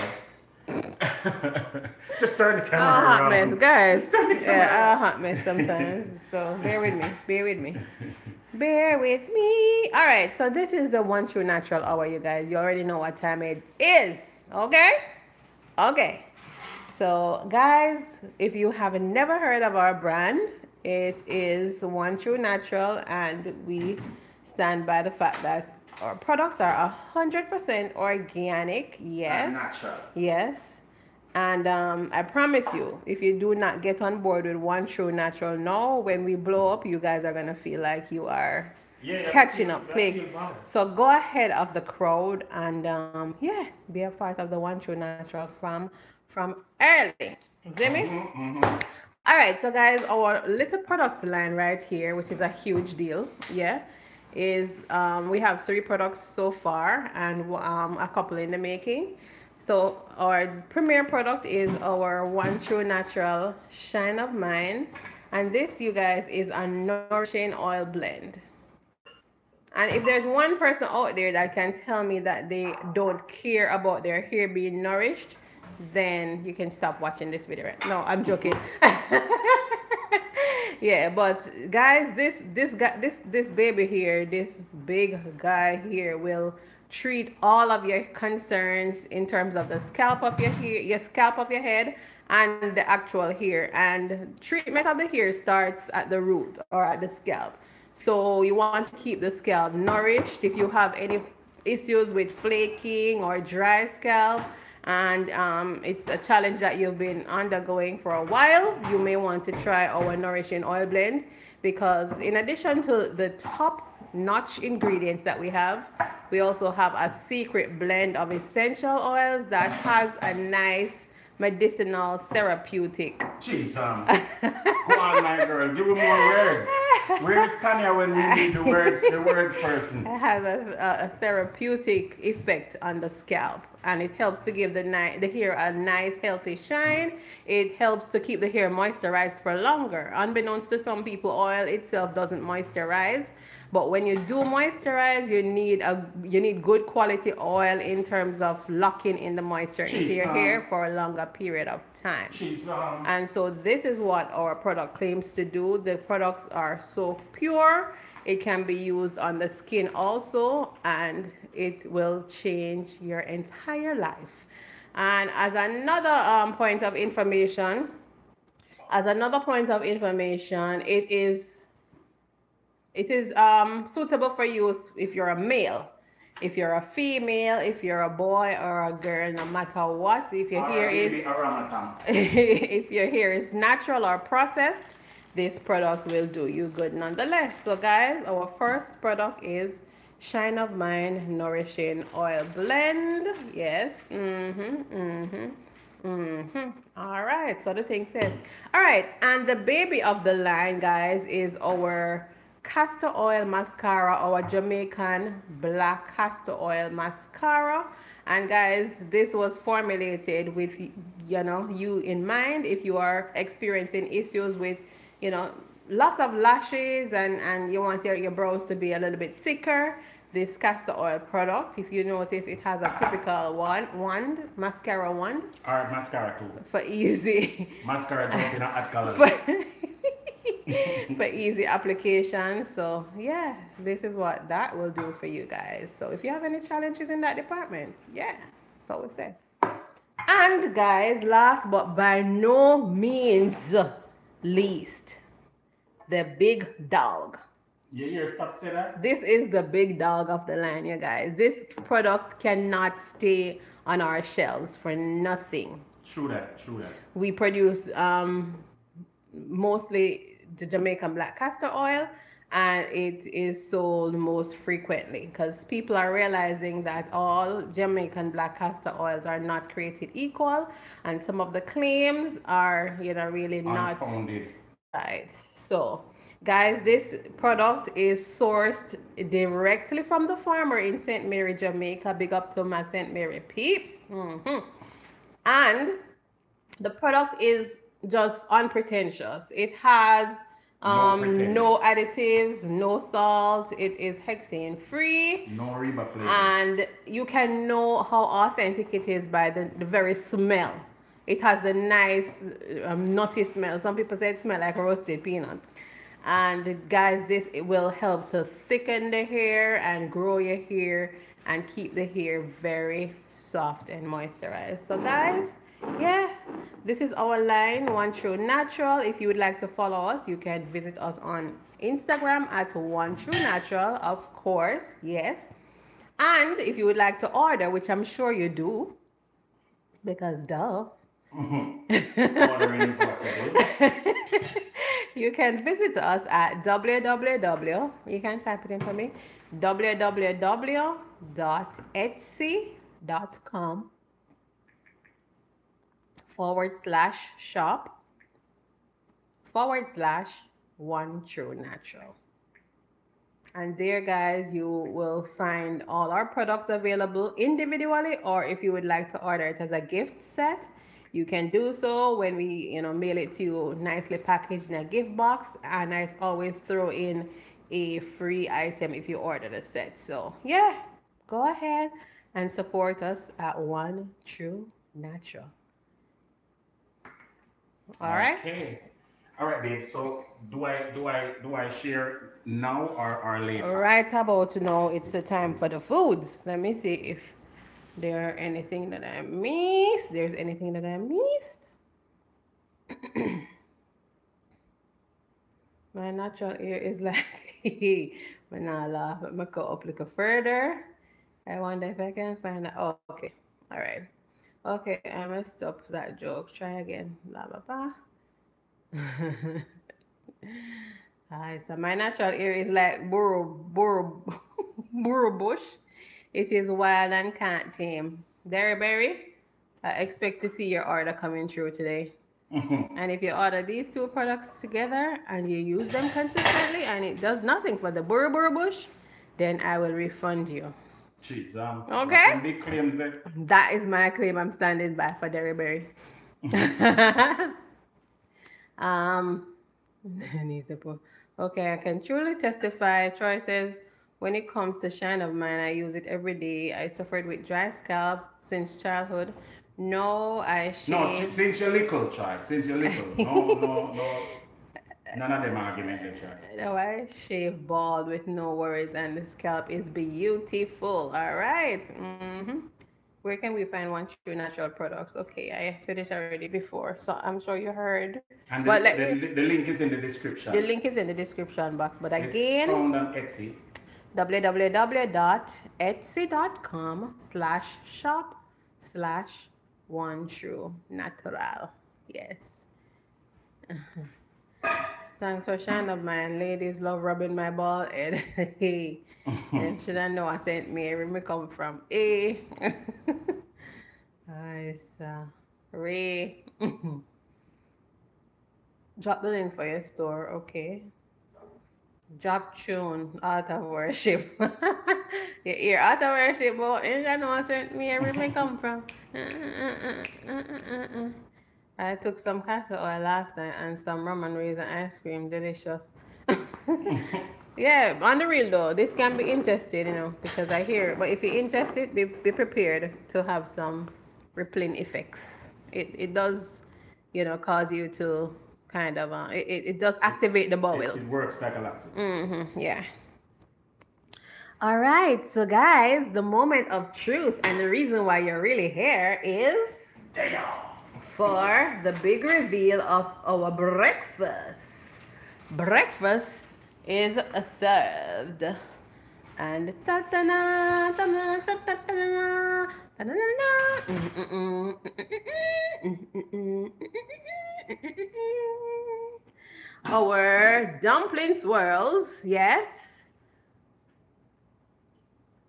[LAUGHS] Just turn the camera oh, hot mess, guys. Yeah, a hot mess sometimes. so bear with me. Bear with me. Bear with me. All right. So this is the one true natural hour, you guys. You already know what time it is. Okay. Okay. So, guys, if you have never heard of our brand, it is One True Natural, and we stand by the fact that our products are 100% organic. Yes. natural. Yes. And um, I promise you, if you do not get on board with One True Natural now, when we blow up, you guys are going to feel like you are yeah, catching up quick. So go ahead of the crowd and um, yeah, be a part of the One True Natural from from early. Me? Mm-hmm, mm-hmm. All right, so guys, our little product line right here, which is a huge deal, yeah, is um, we have three products so far and um, a couple in the making. So our premier product is our One True Natural Shine of Mine. And this, you guys, is a nourishing oil blend. And if there's one person out there that can tell me that they don't care about their hair being nourished, then you can stop watching this video. No, I'm joking. [LAUGHS] yeah, but guys, this this guy this this baby here, this big guy here will treat all of your concerns in terms of the scalp of your hair, your scalp of your head and the actual hair. And treatment of the hair starts at the root or at the scalp. So you want to keep the scalp nourished. If you have any issues with flaking or dry scalp, and um, it's a challenge that you've been undergoing for a while, you may want to try our Nourishing Oil Blend because in addition to the top notch ingredients that we have, we also have a secret blend of essential oils that has a nice medicinal therapeutic. Jeez, um, go on, my girl, give me more words. Where's Tanya when we need the words, the words person? It has a, a therapeutic effect on the scalp and it helps to give the, ni- the hair a nice healthy shine. It helps to keep the hair moisturized for longer. Unbeknownst to some people, oil itself doesn't moisturize. But when you do moisturize, you need a you need good quality oil in terms of locking in the moisture Jeez, into your um, hair for a longer period of time. Jeez, um, and so this is what our product claims to do. The products are so pure. It can be used on the skin also, and it will change your entire life. And as another um, point of information, as another point of information, it is it is um, suitable for use if you're a male. If you're a female, if you're a boy or a girl, no matter what, if your hair is [LAUGHS] if your hair is natural or processed, this product will do you good nonetheless. So guys, our first product is Shine of Mine Nourishing Oil Blend. Yes. Mm-hmm. Mm-hmm. Mm-hmm. All right. So the thing says. All right. And the baby of the line, guys, is our castor oil mascara, our Jamaican black castor oil mascara. And guys, this was formulated with, you know, you in mind. If you are experiencing issues with, you know, loss of lashes and, and you want your, your brows to be a little bit thicker, this castor oil product. If you notice, it has a typical one wand, mascara wand. Or mascara too. For easy. Mascara jumping at [LAUGHS] color. [LAUGHS] for easy application. So yeah, this is what that will do for you guys. So if you have any challenges in that department, yeah, so we say. And guys, last but by no means least, the big dog. You hear stop say that? This is the big dog of the line, you guys. This product cannot stay on our shelves for nothing. True that, true that. We produce um, mostly the Jamaican black castor oil and it is sold most frequently because people are realizing that all Jamaican black castor oils are not created equal and some of the claims are you know really not Unfounded. right so guys this product is sourced directly from the farmer in St. Mary Jamaica big up to my St. Mary peeps Mhm. and the product is just unpretentious. It has No um pretending. no additives no salt. It is hexane free No Reba flavor. and you can know how authentic it is by the, the very smell. It has a nice um, nutty smell. Some people say it smell like roasted peanut. And guys this it will help to thicken the hair and grow your hair and keep the hair very soft and moisturized. So guys yeah this is our line one true natural. If you would like to follow us you can visit us on instagram at one true natural of course yes. And if you would like to order which i'm sure you do because duh. Ordering is [LAUGHS] you you can visit us at www you can type it in for me www.etsy.com forward slash shop. Forward slash one true natural. And there guys you will find all our products available individually or if you would like to order it as a gift set you can do so when we you know mail it to you nicely packaged in a gift box. And i always throw in a free item if you order the set. So yeah go ahead and support us at one true natural all right Okay. All right, babe. So do I do I do I share now or, or later? Right about to know it's the time for the foods. Let me see if there are anything that I missed. There's anything that I missed. [CLEARS THROAT] My natural ear is like, when I laugh, but me go up a little further. I wonder if I can find that. Oh, okay. All right. Okay, I must stop that joke. Try again. Blah, blah, blah. [LAUGHS] Alright, so my natural ear is like burro, burro, [LAUGHS] burro bush. It is wild and can't tame. Derryberry, I expect to see your order coming through today. [LAUGHS] And if you order these two products together and you use them consistently and it does nothing for the burro burro bush, then I will refund you. Jeez, um, Okay. Big claims there. That is my claim I'm standing by for Derryberry. [LAUGHS] um, [LAUGHS] needs a okay, I can truly testify. Troy says, when it comes to shine of mine, I use it every day. I suffered with dry scalp since childhood. No, I No, since you're little, child. Since you're little. No, no, no. [LAUGHS] None of them argument there, child. No, I shave bald with no worries, and the scalp is beautiful. All right. Mm-hmm. Where can we find one true natural products? Okay, I said it already before, so I'm sure you heard. And the, the, the link is in the description. The link is in the description box. But It's again, found on Etsy. www.etsy.com slash shop slash one true natural. Yes. [LAUGHS] Thanks for sharing up, man. Ladies love rubbing my ball [LAUGHS] head. hey. and [LAUGHS] should I know I St. Mary me come from eh? A. [LAUGHS] nice. Uh, Ray. Drop the link for your store, okay? Drop tune out of worship. your ear out of worship, but you don't know where Mary may come from. Uh, uh, uh, I took some castor oil last night and some rum and raisin ice cream, delicious. [LAUGHS] yeah, on the real though, this can be interesting, you know, because I hear. But if you're interested, be, be prepared to have some rippling effects. It it does, you know, cause you to kind of uh, it, it, it does activate the It, bowels. it works like a laxative. Mm-hmm. Yeah. All right, so guys, the moment of truth and the reason why you're really here is Damn. For the big reveal of our breakfast. Breakfast is served. And ta ta na ta na ta ta ta na ta na na Our dumpling swirls, yes,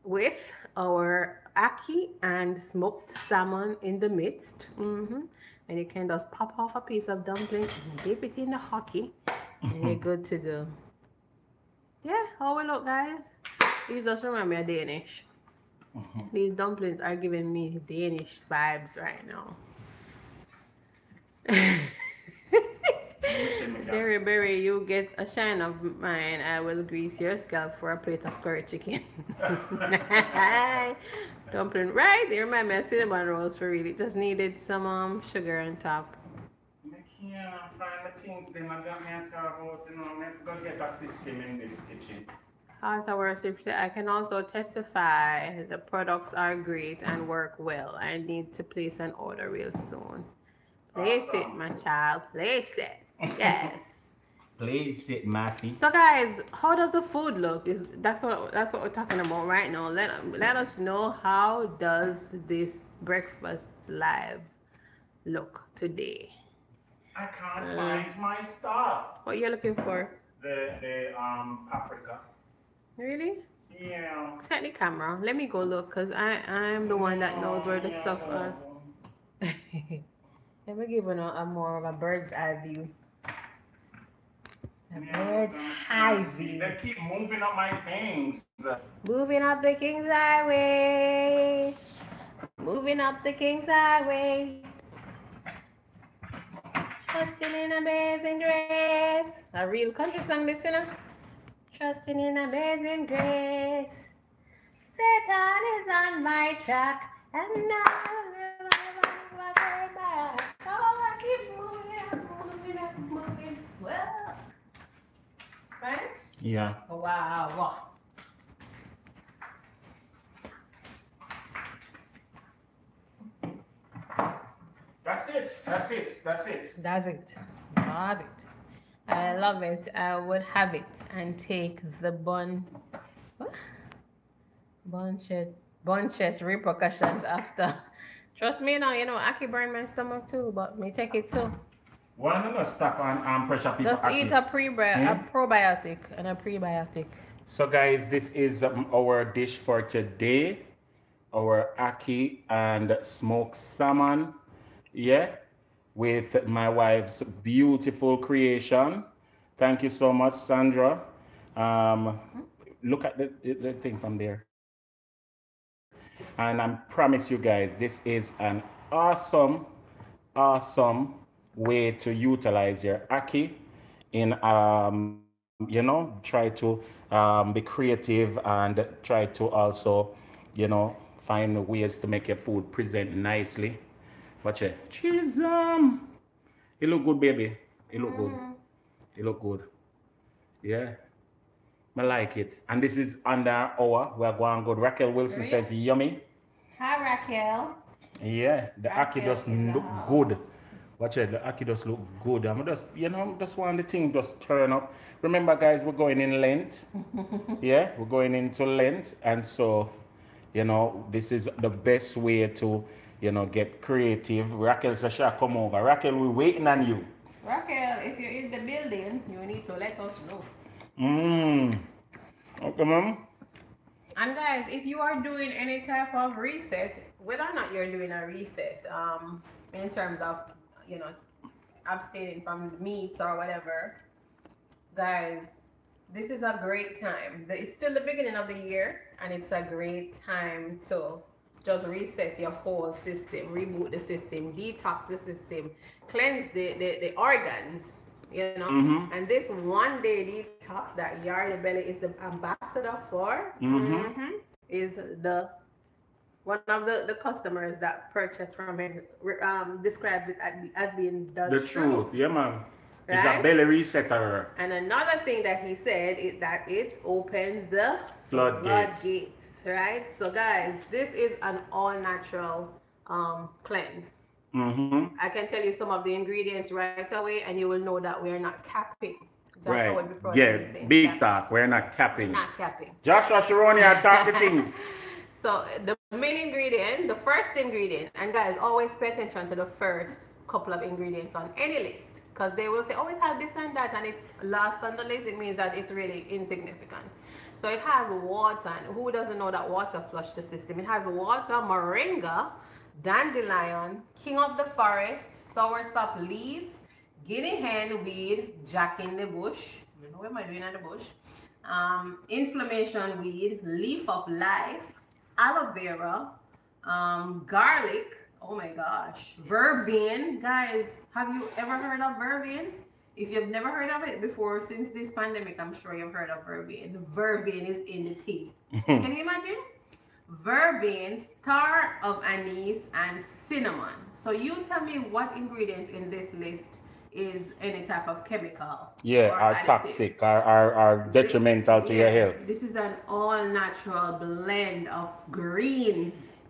with our ackee and smoked salmon in the midst. hmm And you can just pop off a piece of dumpling and dip it in the ackee, and you're [LAUGHS] good to go. Yeah, how we look, guys? These just remind me of Danish. Uh-huh. These dumplings are giving me Danish vibes right now. [LAUGHS] Berry, berry, you get a shine of mine. I will grease your scalp for a plate of curry chicken. [LAUGHS] Dumpling, right? They remind me of cinnamon rolls for real. It just needed some um, sugar on top. I can't find the things them I got me to talk about, you know, I have to go get a system in this kitchen. As our sister, I can also testify the products are great and work well. I need to place an order real soon. Place it, my child. Place it. [LAUGHS] Yes. Please it, Matthew. So guys, how does the food look? Is that's what that's what we're talking about right now. Let let us know how does this breakfast live look today? I can't Uh. find my stuff. What you're looking for? The the um paprika. Really? Yeah. Take the camera. Let me go look, cause I I'm the one that knows where the Yeah, stuff no. are. [LAUGHS] Let me give you a, a more of a bird's eye view. Yeah, bird's that's eye nice. view. They keep moving up my things. Moving up the King's Highway. Moving up the King's Highway. Trusting in amazing grace. A real country song, know. Trusting in amazing grace. Satan is on my track. And now I turn back. Oh, I keep moving up, moving up, moving. Well. Right? Yeah. Wow. wow. That's it. That's it. That's it. Does it. Does it. I love it. I would have it and take the bun. What? Bunches, bunches repercussions after. Trust me now, you know, I can burn my stomach too, but me take it too. Why you stop on pressure people? Just eat a prebiotic, Hmm? a probiotic and a prebiotic. So guys, this is um, our dish for today. Our ackee and smoked salmon. Yeah. With my wife's beautiful creation. Thank you so much, Sandra. Um, look at the, the thing from there. And I promise you guys, this is an awesome, awesome way to utilize your ackee in um, you know, try to um, be creative and try to also, you know, find ways to make your food present nicely. Watch it. Cheese. Um, it look good, baby. It look good. It look good. Yeah. I like it. And this is under our, we're going good. Raquel Wilson says yummy. Hi, Raquel. Yeah, the Raquel does in the look good. Watch it, the ackee does look good. I'm just, you know, just want the thing just turn up. Remember, guys, we're going in Lent. [LAUGHS] yeah, we're going into Lent, and so, you know, this is the best way to, you know, get creative. Raquel says, "Sha, come over." Raquel, we're waiting on you. Raquel, if you're in the building, you need to let us know. Mmm. Okay, mom. And guys, if you are doing any type of reset, whether or not you're doing a reset, um, in terms of you know abstaining from meats or whatever, guys, this is a great time. It's still the beginning of the year, and it's a great time to just reset your whole system, reboot the system, detox the system, cleanse the the, the organs. You know, Mhm. and this one day detox that Yardie Belly is the ambassador for Mhm. mhm, is the one of the, the customers that purchased from him um, describes it as, being the, The truth, yeah, man. It's a belly resetter. And another thing that he said is that it opens the Floodgates. floodgates, right? So guys, this is an all natural um, cleanse. Mm-hmm. I can tell you some of the ingredients right away, and you will know that we are not capping. Joshua Right. Yeah, big talk. We're not capping. Not capping. Joshua Sharoni, I talk the things. [LAUGHS] So the main ingredient, the first ingredient, and guys always pay attention to the first couple of ingredients on any list because they will say, oh, it has this and that, and it's last on the list. It means that it's really insignificant. So it has water, and who doesn't know that water flush the system? It has water, moringa, dandelion, king of the forest, soursop leaf, guinea hen weed, jack in the bush. You know what am I doing at the bush? Um, inflammation weed, leaf of life, aloe vera, um, garlic. Oh my gosh, vervain, guys. Have you ever heard of vervain? If you've never heard of it before, since this pandemic, I'm sure you've heard of vervain. Vervain is in the tea. [LAUGHS] Can you imagine? Vervain, star of anise, and cinnamon. So you tell me what ingredients in this list is any type of chemical. Yeah, or are additive. toxic, are, are, are detrimental to your health. This is an all natural blend of greens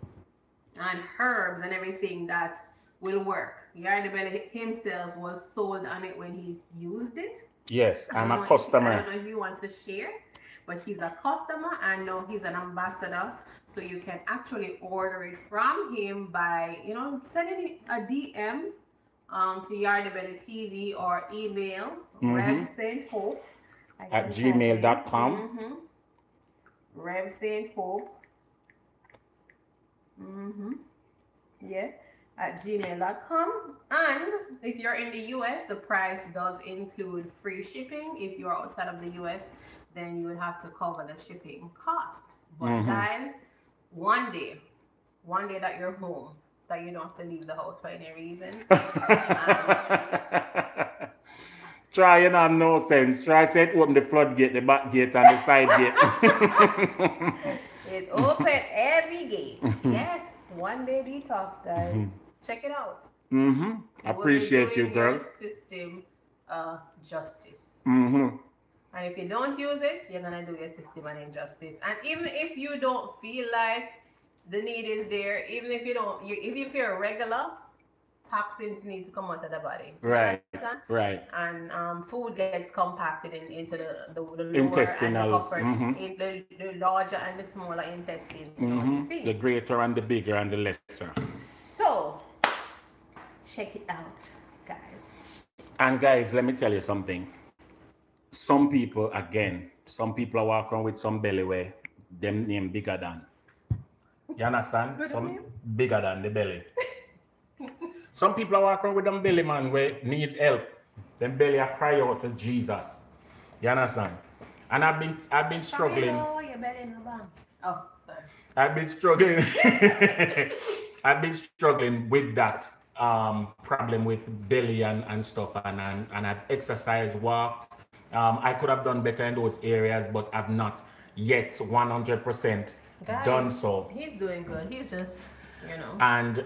and herbs and everything that will work. Yardie Belly himself was sold on it when he used it. Yes, I'm a know if- I customer. don't know if he wants to share, but he's a customer and now he's an ambassador. So you can actually order it from him by, you know, sending a DM um, to Yardie Belly TV or email Mhm. Rev Saint Hope At can type it. gmail.com. Mhm. Rev Saint Hope. Mm-hmm. Yeah, at gmail.com. And if you're in the US, the price does include free shipping. If you're outside of the US, then you would have to cover the shipping cost. But Mhm. guys, one day, one day that you're home, that you don't have to leave the house for any reason. [LAUGHS] Try you know no sense. Try said open the floodgate, the back gate, and the side gate. [LAUGHS] It open every gate. yes, one day detox, guys. Check it out. mm-hmm. Be Appreciate you, girl. your System uh, justice. Mm-hmm. And if you don't use it, you're gonna do your system an injustice. And even if you don't feel like the need is there, even if you don't, you, even if you're a regular, toxins need to come out of the body. Right. Right. and um, food gets compacted in, into the, the, the lower Intestinal, and the upper, mhm. in the, the larger and the smaller intestine. Mm-hmm. The greater and the bigger and the lesser. So, check it out, guys. And guys, let me tell you something. Some people, again, some people are walking with some belly where them name bigger than. You understand? Some bigger than the belly. [LAUGHS] some people are walking with them belly man where need help. Them belly are cry out to Jesus. You understand? And I've been I've been struggling. Oh, your belly no bang. Oh, sorry. I've been struggling. [LAUGHS] I've been struggling with that um, problem with belly and, and stuff, and, and and I've exercised, walked. Um, I could have done better in those areas, but I've not yet 100% Guys, done so. He's doing good. He's just, you know, And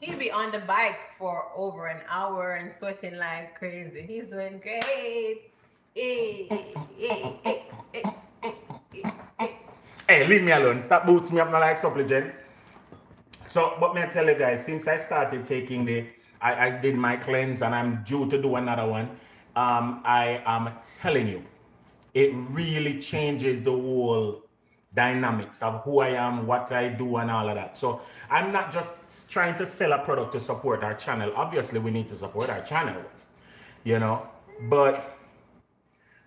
he'd be on the bike for over an hour and sweating like crazy. He's doing great. Eh, eh, eh, hey, leave me alone. Stop boots me up now like supplicant. So, but may I tell you guys, since I started taking the, I, I did my cleanse and I'm due to do another one. Um, I am telling you, it really changes the whole dynamics of who I am, what I do, and all of that. So I'm not just trying to sell a product to support our channel. Obviously, we need to support our channel, you know, but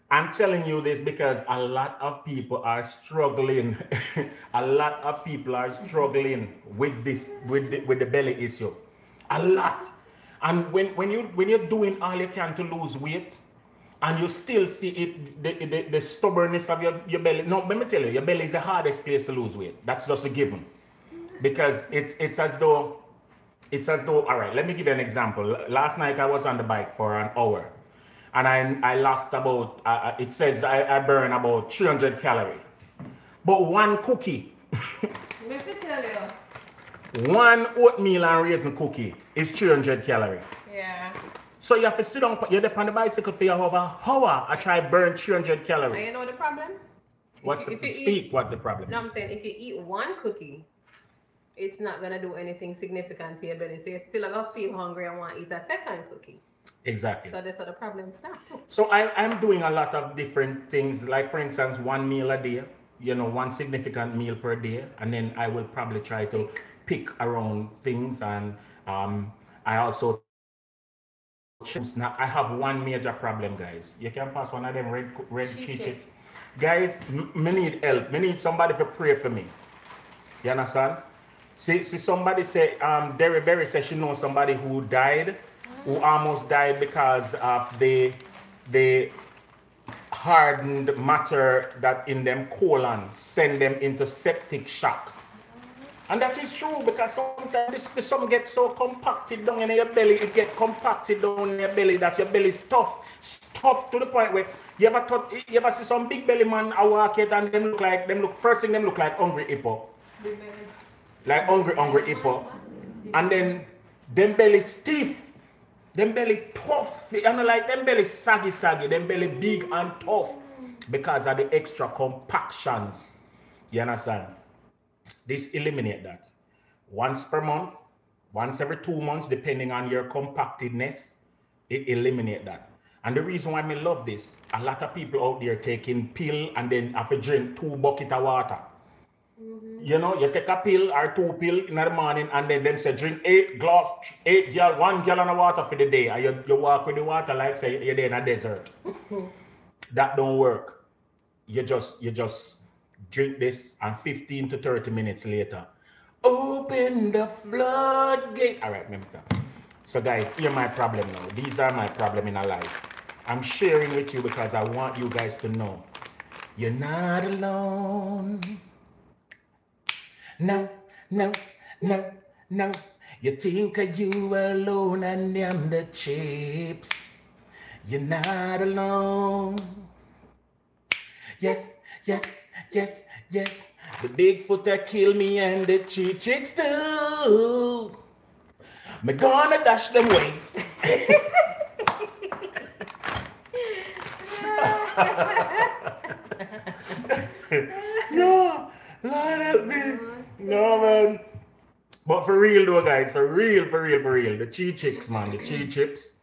I'm telling you this because a lot of people are struggling. [LAUGHS] a lot of people are struggling with this, with the, with the belly issue. A lot. And when, when you when you're doing all you can to lose weight, and you still see it the, the, the stubbornness of your, your belly. No, let me tell you, your belly is the hardest place to lose weight. That's just a given. Because it's it's as though it's as though all right, let me give you an example. Last night I was on the bike for an hour and I, I lost about uh, it says I, I burn about 300 calorie but one cookie Let me tell you. one oatmeal and raisin cookie is 300 calorie Yeah. So you have to sit on you're on the bicycle for over an hour I try burn 300 And calorie you know the problem? what's if the, you speak eat- what the problem No, is I'm saying if you eat one cookie, it's not gonna do anything significant to your belly. So you're still gonna feel hungry and want to eat a second cookie. Exactly. So that's how the problem start. So I, I'm doing a lot of different things, like for instance, one meal a day, you know, one significant meal per day, and then I will probably try to pick around things. And um, I also chips. Now I have one major problem, guys. You can pass one of them red red cheat chips. Guys, me need help. Me need somebody to pray for me. You understand? See, see somebody say, um, Derry Berry says she knows somebody who died, who almost died because of the the hardened matter that in them colon send them into septic shock. And that is true because sometimes the this some get so compacted down in your belly, it get compacted down in your belly that your belly stuff, stuff to the point where you ever thought you ever see some big belly man I walk it and them look like them look first thing them look like hungry hippo. Like hungry, hungry hippo. And then them belly stiff, them belly tough. You know, like them belly saggy saggy, them belly big and tough because of the extra compactions. You understand? This eliminate that. Once per month, once every two months, depending on your compactedness, it eliminate that. And the reason why I love this, a lot of people out there taking pill and then have to drink two bucket of water. Mm-hmm. You know, you take a pill or two pill in the morning and then them say drink eight glass, eight gal, one gallon of water for the day. And you, you walk with the water like say you're there in a desert. [LAUGHS] that don't work. You just you just drink this and 15 to 30 minutes later, open the floodgate. All right, remember that. So guys, here's my problem now. These are my problem in a life. I'm sharing with you because I want you guys to know you're not alone. No, no, no, no. You think you alone and I'm the chips. You're not alone. Yes, yes, yes, yes. The Bigfoot that kill me and the cheap chicks too. Me gonna dash them away. [LAUGHS] no, Lord help me. No man. But for real though, guys, for real, for real, for real, the cheese chicks, man, the cheese chips.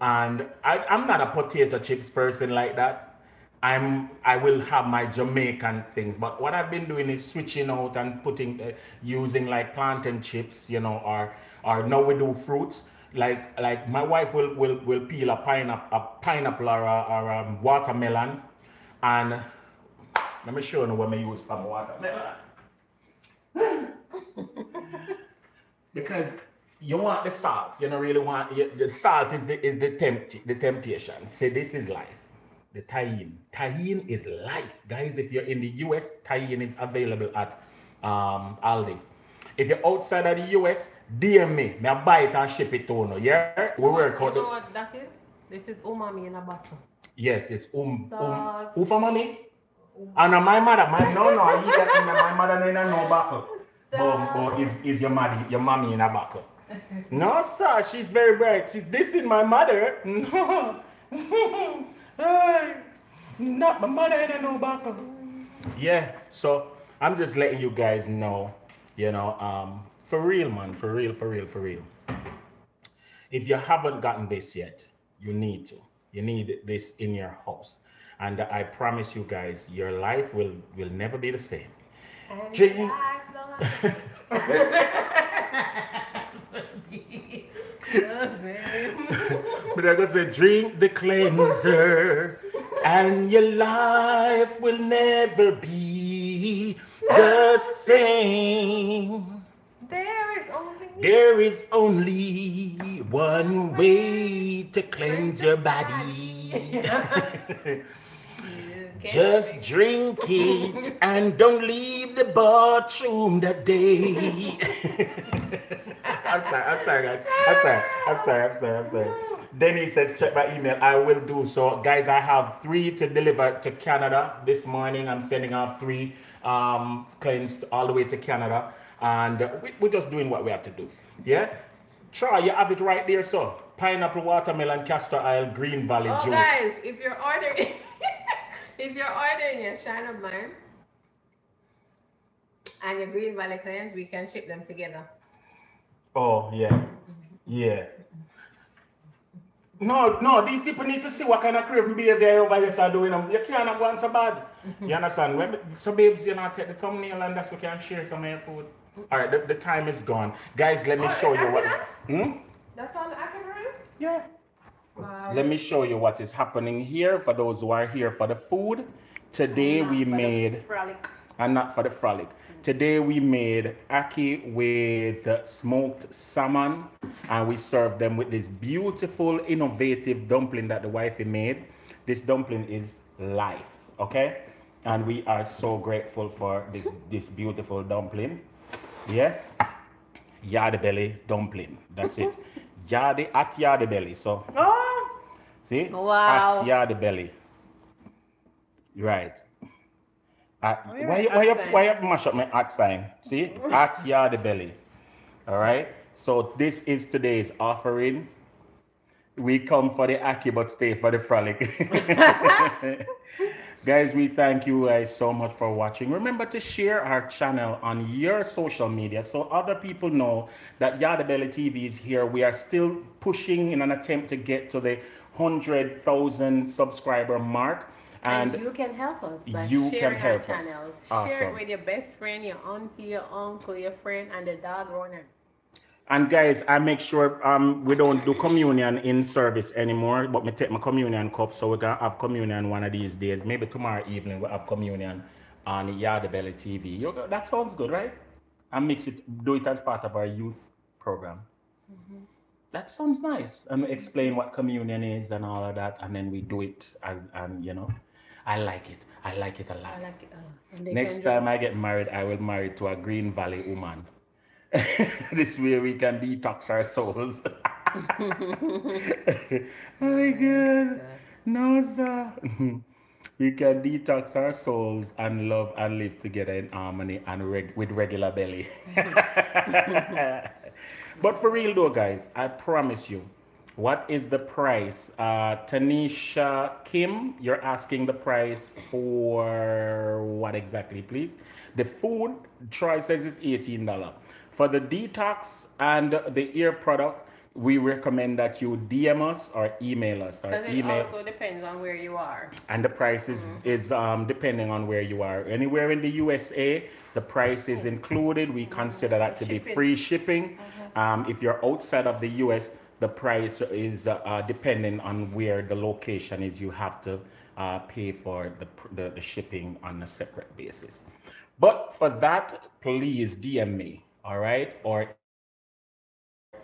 And I, I'm not a potato chips person like that. I'm I will have my Jamaican things, but what I've been doing is switching out and putting uh, using like plantain chips, you know, or or now we do fruits. Like like my wife will will, will peel a pineapple a pineapple or a, or a watermelon, and let me show you what I use for my watermelon. [LAUGHS] because you want the salt, you don't really want the salt is the is the tempt the temptation. Say this is life the Tajín. Tajín is life. Guys, if you're in the US, Tajín is available at um, Aldi. If you're outside of the US, DM me. Me I buy it and ship it to you. Yeah? We work you know what that is? This is umami in a bottle. Yes, it's um um. Ufa mommy. And my mother, my no no, I eat that in my mother in a no bottle. But, but is is your mommy your mommy in a bottle? No, sir, she's very bright. She's is my mother. [LAUGHS] No. [LAUGHS] Hey, not my mother in a no bottle. Yeah, so I'm just letting you guys know, you know, um, for real, man, for real, for real, for real. If you haven't gotten this yet, you need to. You need this in your house. And I promise you guys, your life will will never be the same. And Drink. life don't- [LAUGHS] [LAUGHS] But I gonna say, drink the cleanser, and your life will never be the same. There is only There is only one way to cleanse your body. [LAUGHS] Just drink it and don't leave the bathroom that day. I'm sorry, I'm sorry, guys. I'm sorry, I'm sorry, I'm sorry, I'm sorry. Denny says, check my email. I will do so. Guys, I have three to deliver to Canada this morning. I'm sending out three um, cleansed all the way to Canada. And we, we're just doing what we have to do. Yeah? Try, you have it right there, so. Pineapple, watermelon, castor oil, green valley Oh juice. guys, if you're ordering [LAUGHS] if you're ordering your Shine of Mine, And your Green Valley clients, we can ship them together. Oh yeah, yeah. No, no, these people need to see what kind of craving behavior over here are doing. You can't go on so bad. [LAUGHS] You understand? When, so babes, you know, take the thumbnail and that's what you can share some of your food. All right, the, the time is gone. Guys, let me Oh, show you what. Hmm? That's all I can run? Yeah. Wow. Let me show you what is happening here for those who are here for the food. Today we made, Frolic. and not for the frolic. Today we made ackee with smoked salmon, and we served them with this beautiful, innovative dumpling that the wifey made. This dumpling is life, okay? And we are so grateful for this this beautiful dumpling. Yeah, yard belly dumpling. That's it. [LAUGHS] Yardy at yard belly. So Oh! See? Wow. At yard belly. Right. At, Where why, why, you, why you mash up my at sign? See? At yard belly. All right. So this is today's offering. We come for the ackee, but stay for the frolic. [LAUGHS] [LAUGHS] guys, we thank you guys so much for watching. Remember to share our channel on your social media so other people know that Yardie Belly TV is here. We are still pushing in an attempt to get to the 100,000 subscriber mark. And, And, you can help us by you can help our us. channels. Share it with your best friend, your auntie, your uncle, your friend, and the dog runner. and guys, I make sure um we don't do communion in service anymore, but me take my communion cup so we're gonna have communion one of these days. Maybe tomorrow evening we'll have communion on Yardie Belly TV. You That sounds good, right? And mix it, do it as part of our youth program. That sounds nice. And explain what communion is and all of that, and then we do it as and you know, I like it. I like it a lot. I like it. Next time I get married, I will marry to a Green Valley woman. [LAUGHS] this way we can detox our souls. [LAUGHS] My God. No, sir. [LAUGHS] we can detox our souls and love and live together in harmony and reg- with regular belly. but for real though, guys, I promise you, what is the price? Uh, Tanisha Kim, you're asking the price for what exactly, please? The food, Troy says is $18. For the detox and the ear products, we recommend that you DM us or email us or Because it email also depends on where you are. and the price is, is um, depending on where you are. Anywhere in the USA, the price is included. We consider that to be free shipping. Um, if you're outside of the US, the price is uh, uh, depending on where the location is. You have to uh, pay for the, the, the shipping on a separate basis. But for that, please DM me, all right? Or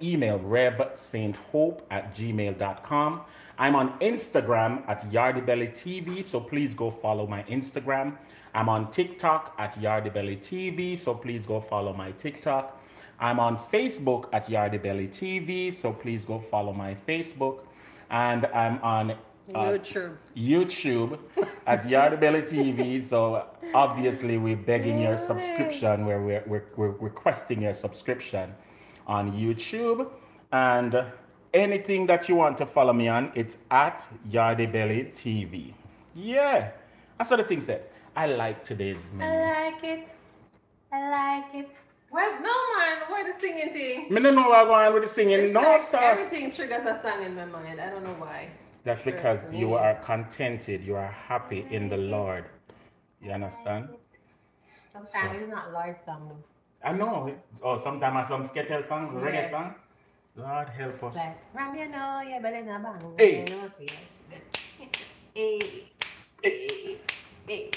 email revsainthope at gmail.com. I'm on Instagram at yardiebellytv, so please go follow my Instagram. I'm on TikTok at yardiebellytv, so please go follow my TikTok. I'm on Facebook at yardiebellytv, so please go follow my Facebook. And I'm on uh, YouTube. YouTube at Yardie Belly TV. So obviously we're begging your subscription where we're, we're, we're requesting your subscription on YouTube. And anything that you want to follow me on, it's at Yardie Belly TV. Yeah. That's what the thing said. I like today's menu. I like it. I like it. Well, no man, where the singing thing? Me don't know what going on with the singing. It's No, like sir. Everything triggers a song in my mind. I don't know why. That's because you are contented. You are happy in the mm-hmm. Lord. You understand? Sometimes it's not Lord song. though. I know. Oh, sometimes I some skettle song, reggae Yeah. song. Lord help us. Like, Ram, you know, you better not bang. Hey. Hey. Hey. Hey.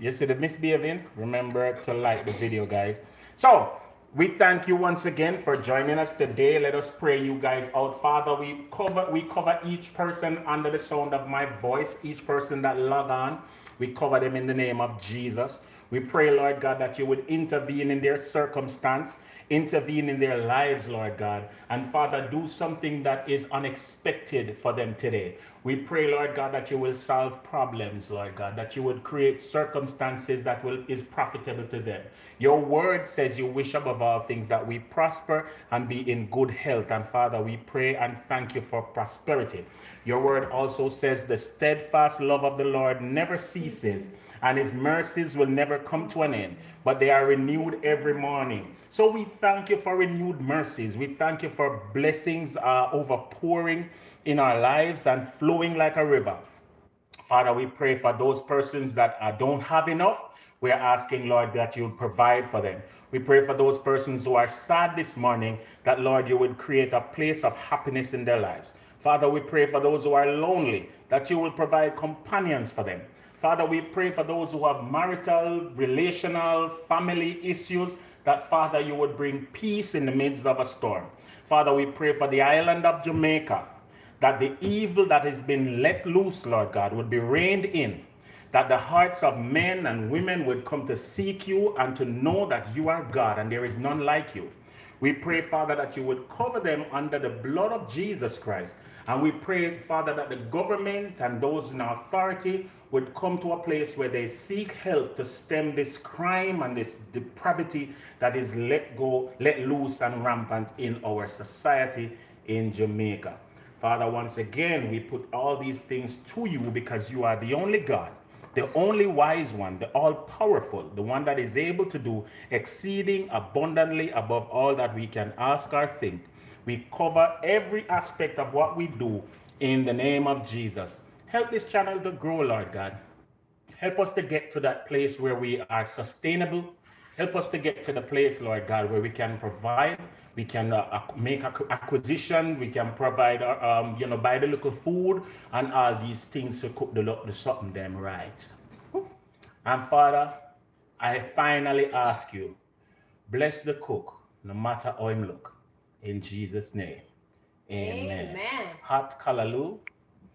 You see the misbehaving? Remember to like the video, guys. So we thank you once again for joining us today. Let us pray you guys out. Father, we cover we cover each person under the sound of my voice, each person that log on. We cover them in the name of Jesus. We pray, Lord God, that you would intervene in their circumstance, intervene in their lives, Lord God. And Father, do something that is unexpected for them today. We pray, Lord God, that you will solve problems, Lord God, that you would create circumstances that will is profitable to them. Your word says you wish above all things that we prosper and be in good health. And Father, we pray and thank you for prosperity. Your word also says the steadfast love of the Lord never ceases and his mercies will never come to an end, but they are renewed every morning. So we thank you for renewed mercies. We thank you for blessings uh, overpouring in our lives and flowing like a river. Father, we pray for those persons that uh, don't have enough. We're asking, Lord, that you provide for them. We pray for those persons who are sad this morning, that, Lord, you would create a place of happiness in their lives. Father, we pray for those who are lonely, that you will provide companions for them. Father, we pray for those who have marital, relational, family issues, that, Father, you would bring peace in the midst of a storm. Father, we pray for the island of Jamaica, that the evil that has been let loose, Lord God, would be reined in that the hearts of men and women would come to seek you and to know that you are God and there is none like you. We pray, Father, that you would cover them under the blood of Jesus Christ. And we pray, Father, that the government and those in authority would come to a place where they seek help to stem this crime and this depravity that is let go, let loose and rampant in our society in Jamaica. Father, once again, we put all these things to you because you are the only God the only wise one, the all powerful, the one that is able to do exceeding abundantly above all that we can ask or think. We cover every aspect of what we do in the name of Jesus. Help this channel to grow, Lord God. Help us to get to that place where we are sustainable. Help us to get to the place, Lord God, where we can provide, we can uh, make acquisition, we can provide, uh, um, you know, buy the local food and all these things to cook the, the something them right. And Father, I finally ask you, bless the cook, no matter how him look. In Jesus' name. Amen. Amen. Hot Callaloo.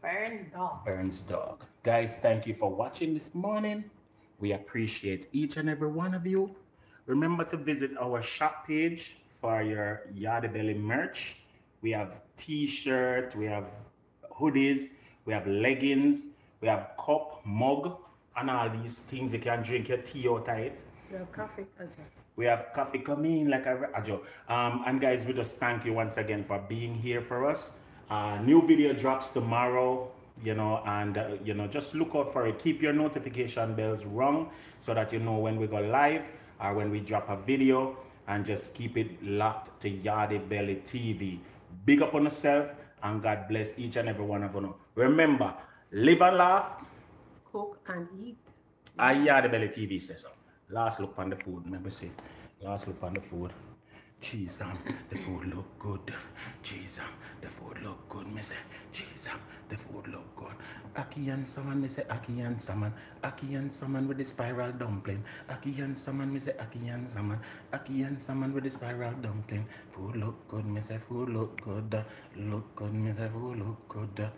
Burns dog. Burns dog. Guys, thank you for watching this morning. We appreciate each and every one of you. Remember to visit our shop page for your Yardie Belly merch. We have t-shirt, we have hoodies, we have leggings, we have cup, mug, and all these things you can drink your tea out of it. We have coffee, We have coffee coming like a Ajo. Um, and guys, we just thank you once again for being here for us. Uh, new video drops tomorrow, you know, and uh, you know, just look out for it. Keep your notification bells rung so that you know when we go live or when we drop a video and just keep it locked to Yardie Belly TV. Big up on yourself and God bless each and every one of you. Remember, live and laugh. Cook and eat. I Yardie Belly TV says so. Last look on the food. Remember see. Last look on the food. Cheese, um, the food look good. Cheese, um, the food look good. Me say, cheese, um, the food look good. Ackee and salmon, me say ackee and salmon. Ackee and salmon with the spiral dumpling. Ackee and salmon, me say ackee and salmon. Ackee and salmon with the spiral dumpling. Food look good, me say food look good. Look good, me say food look good.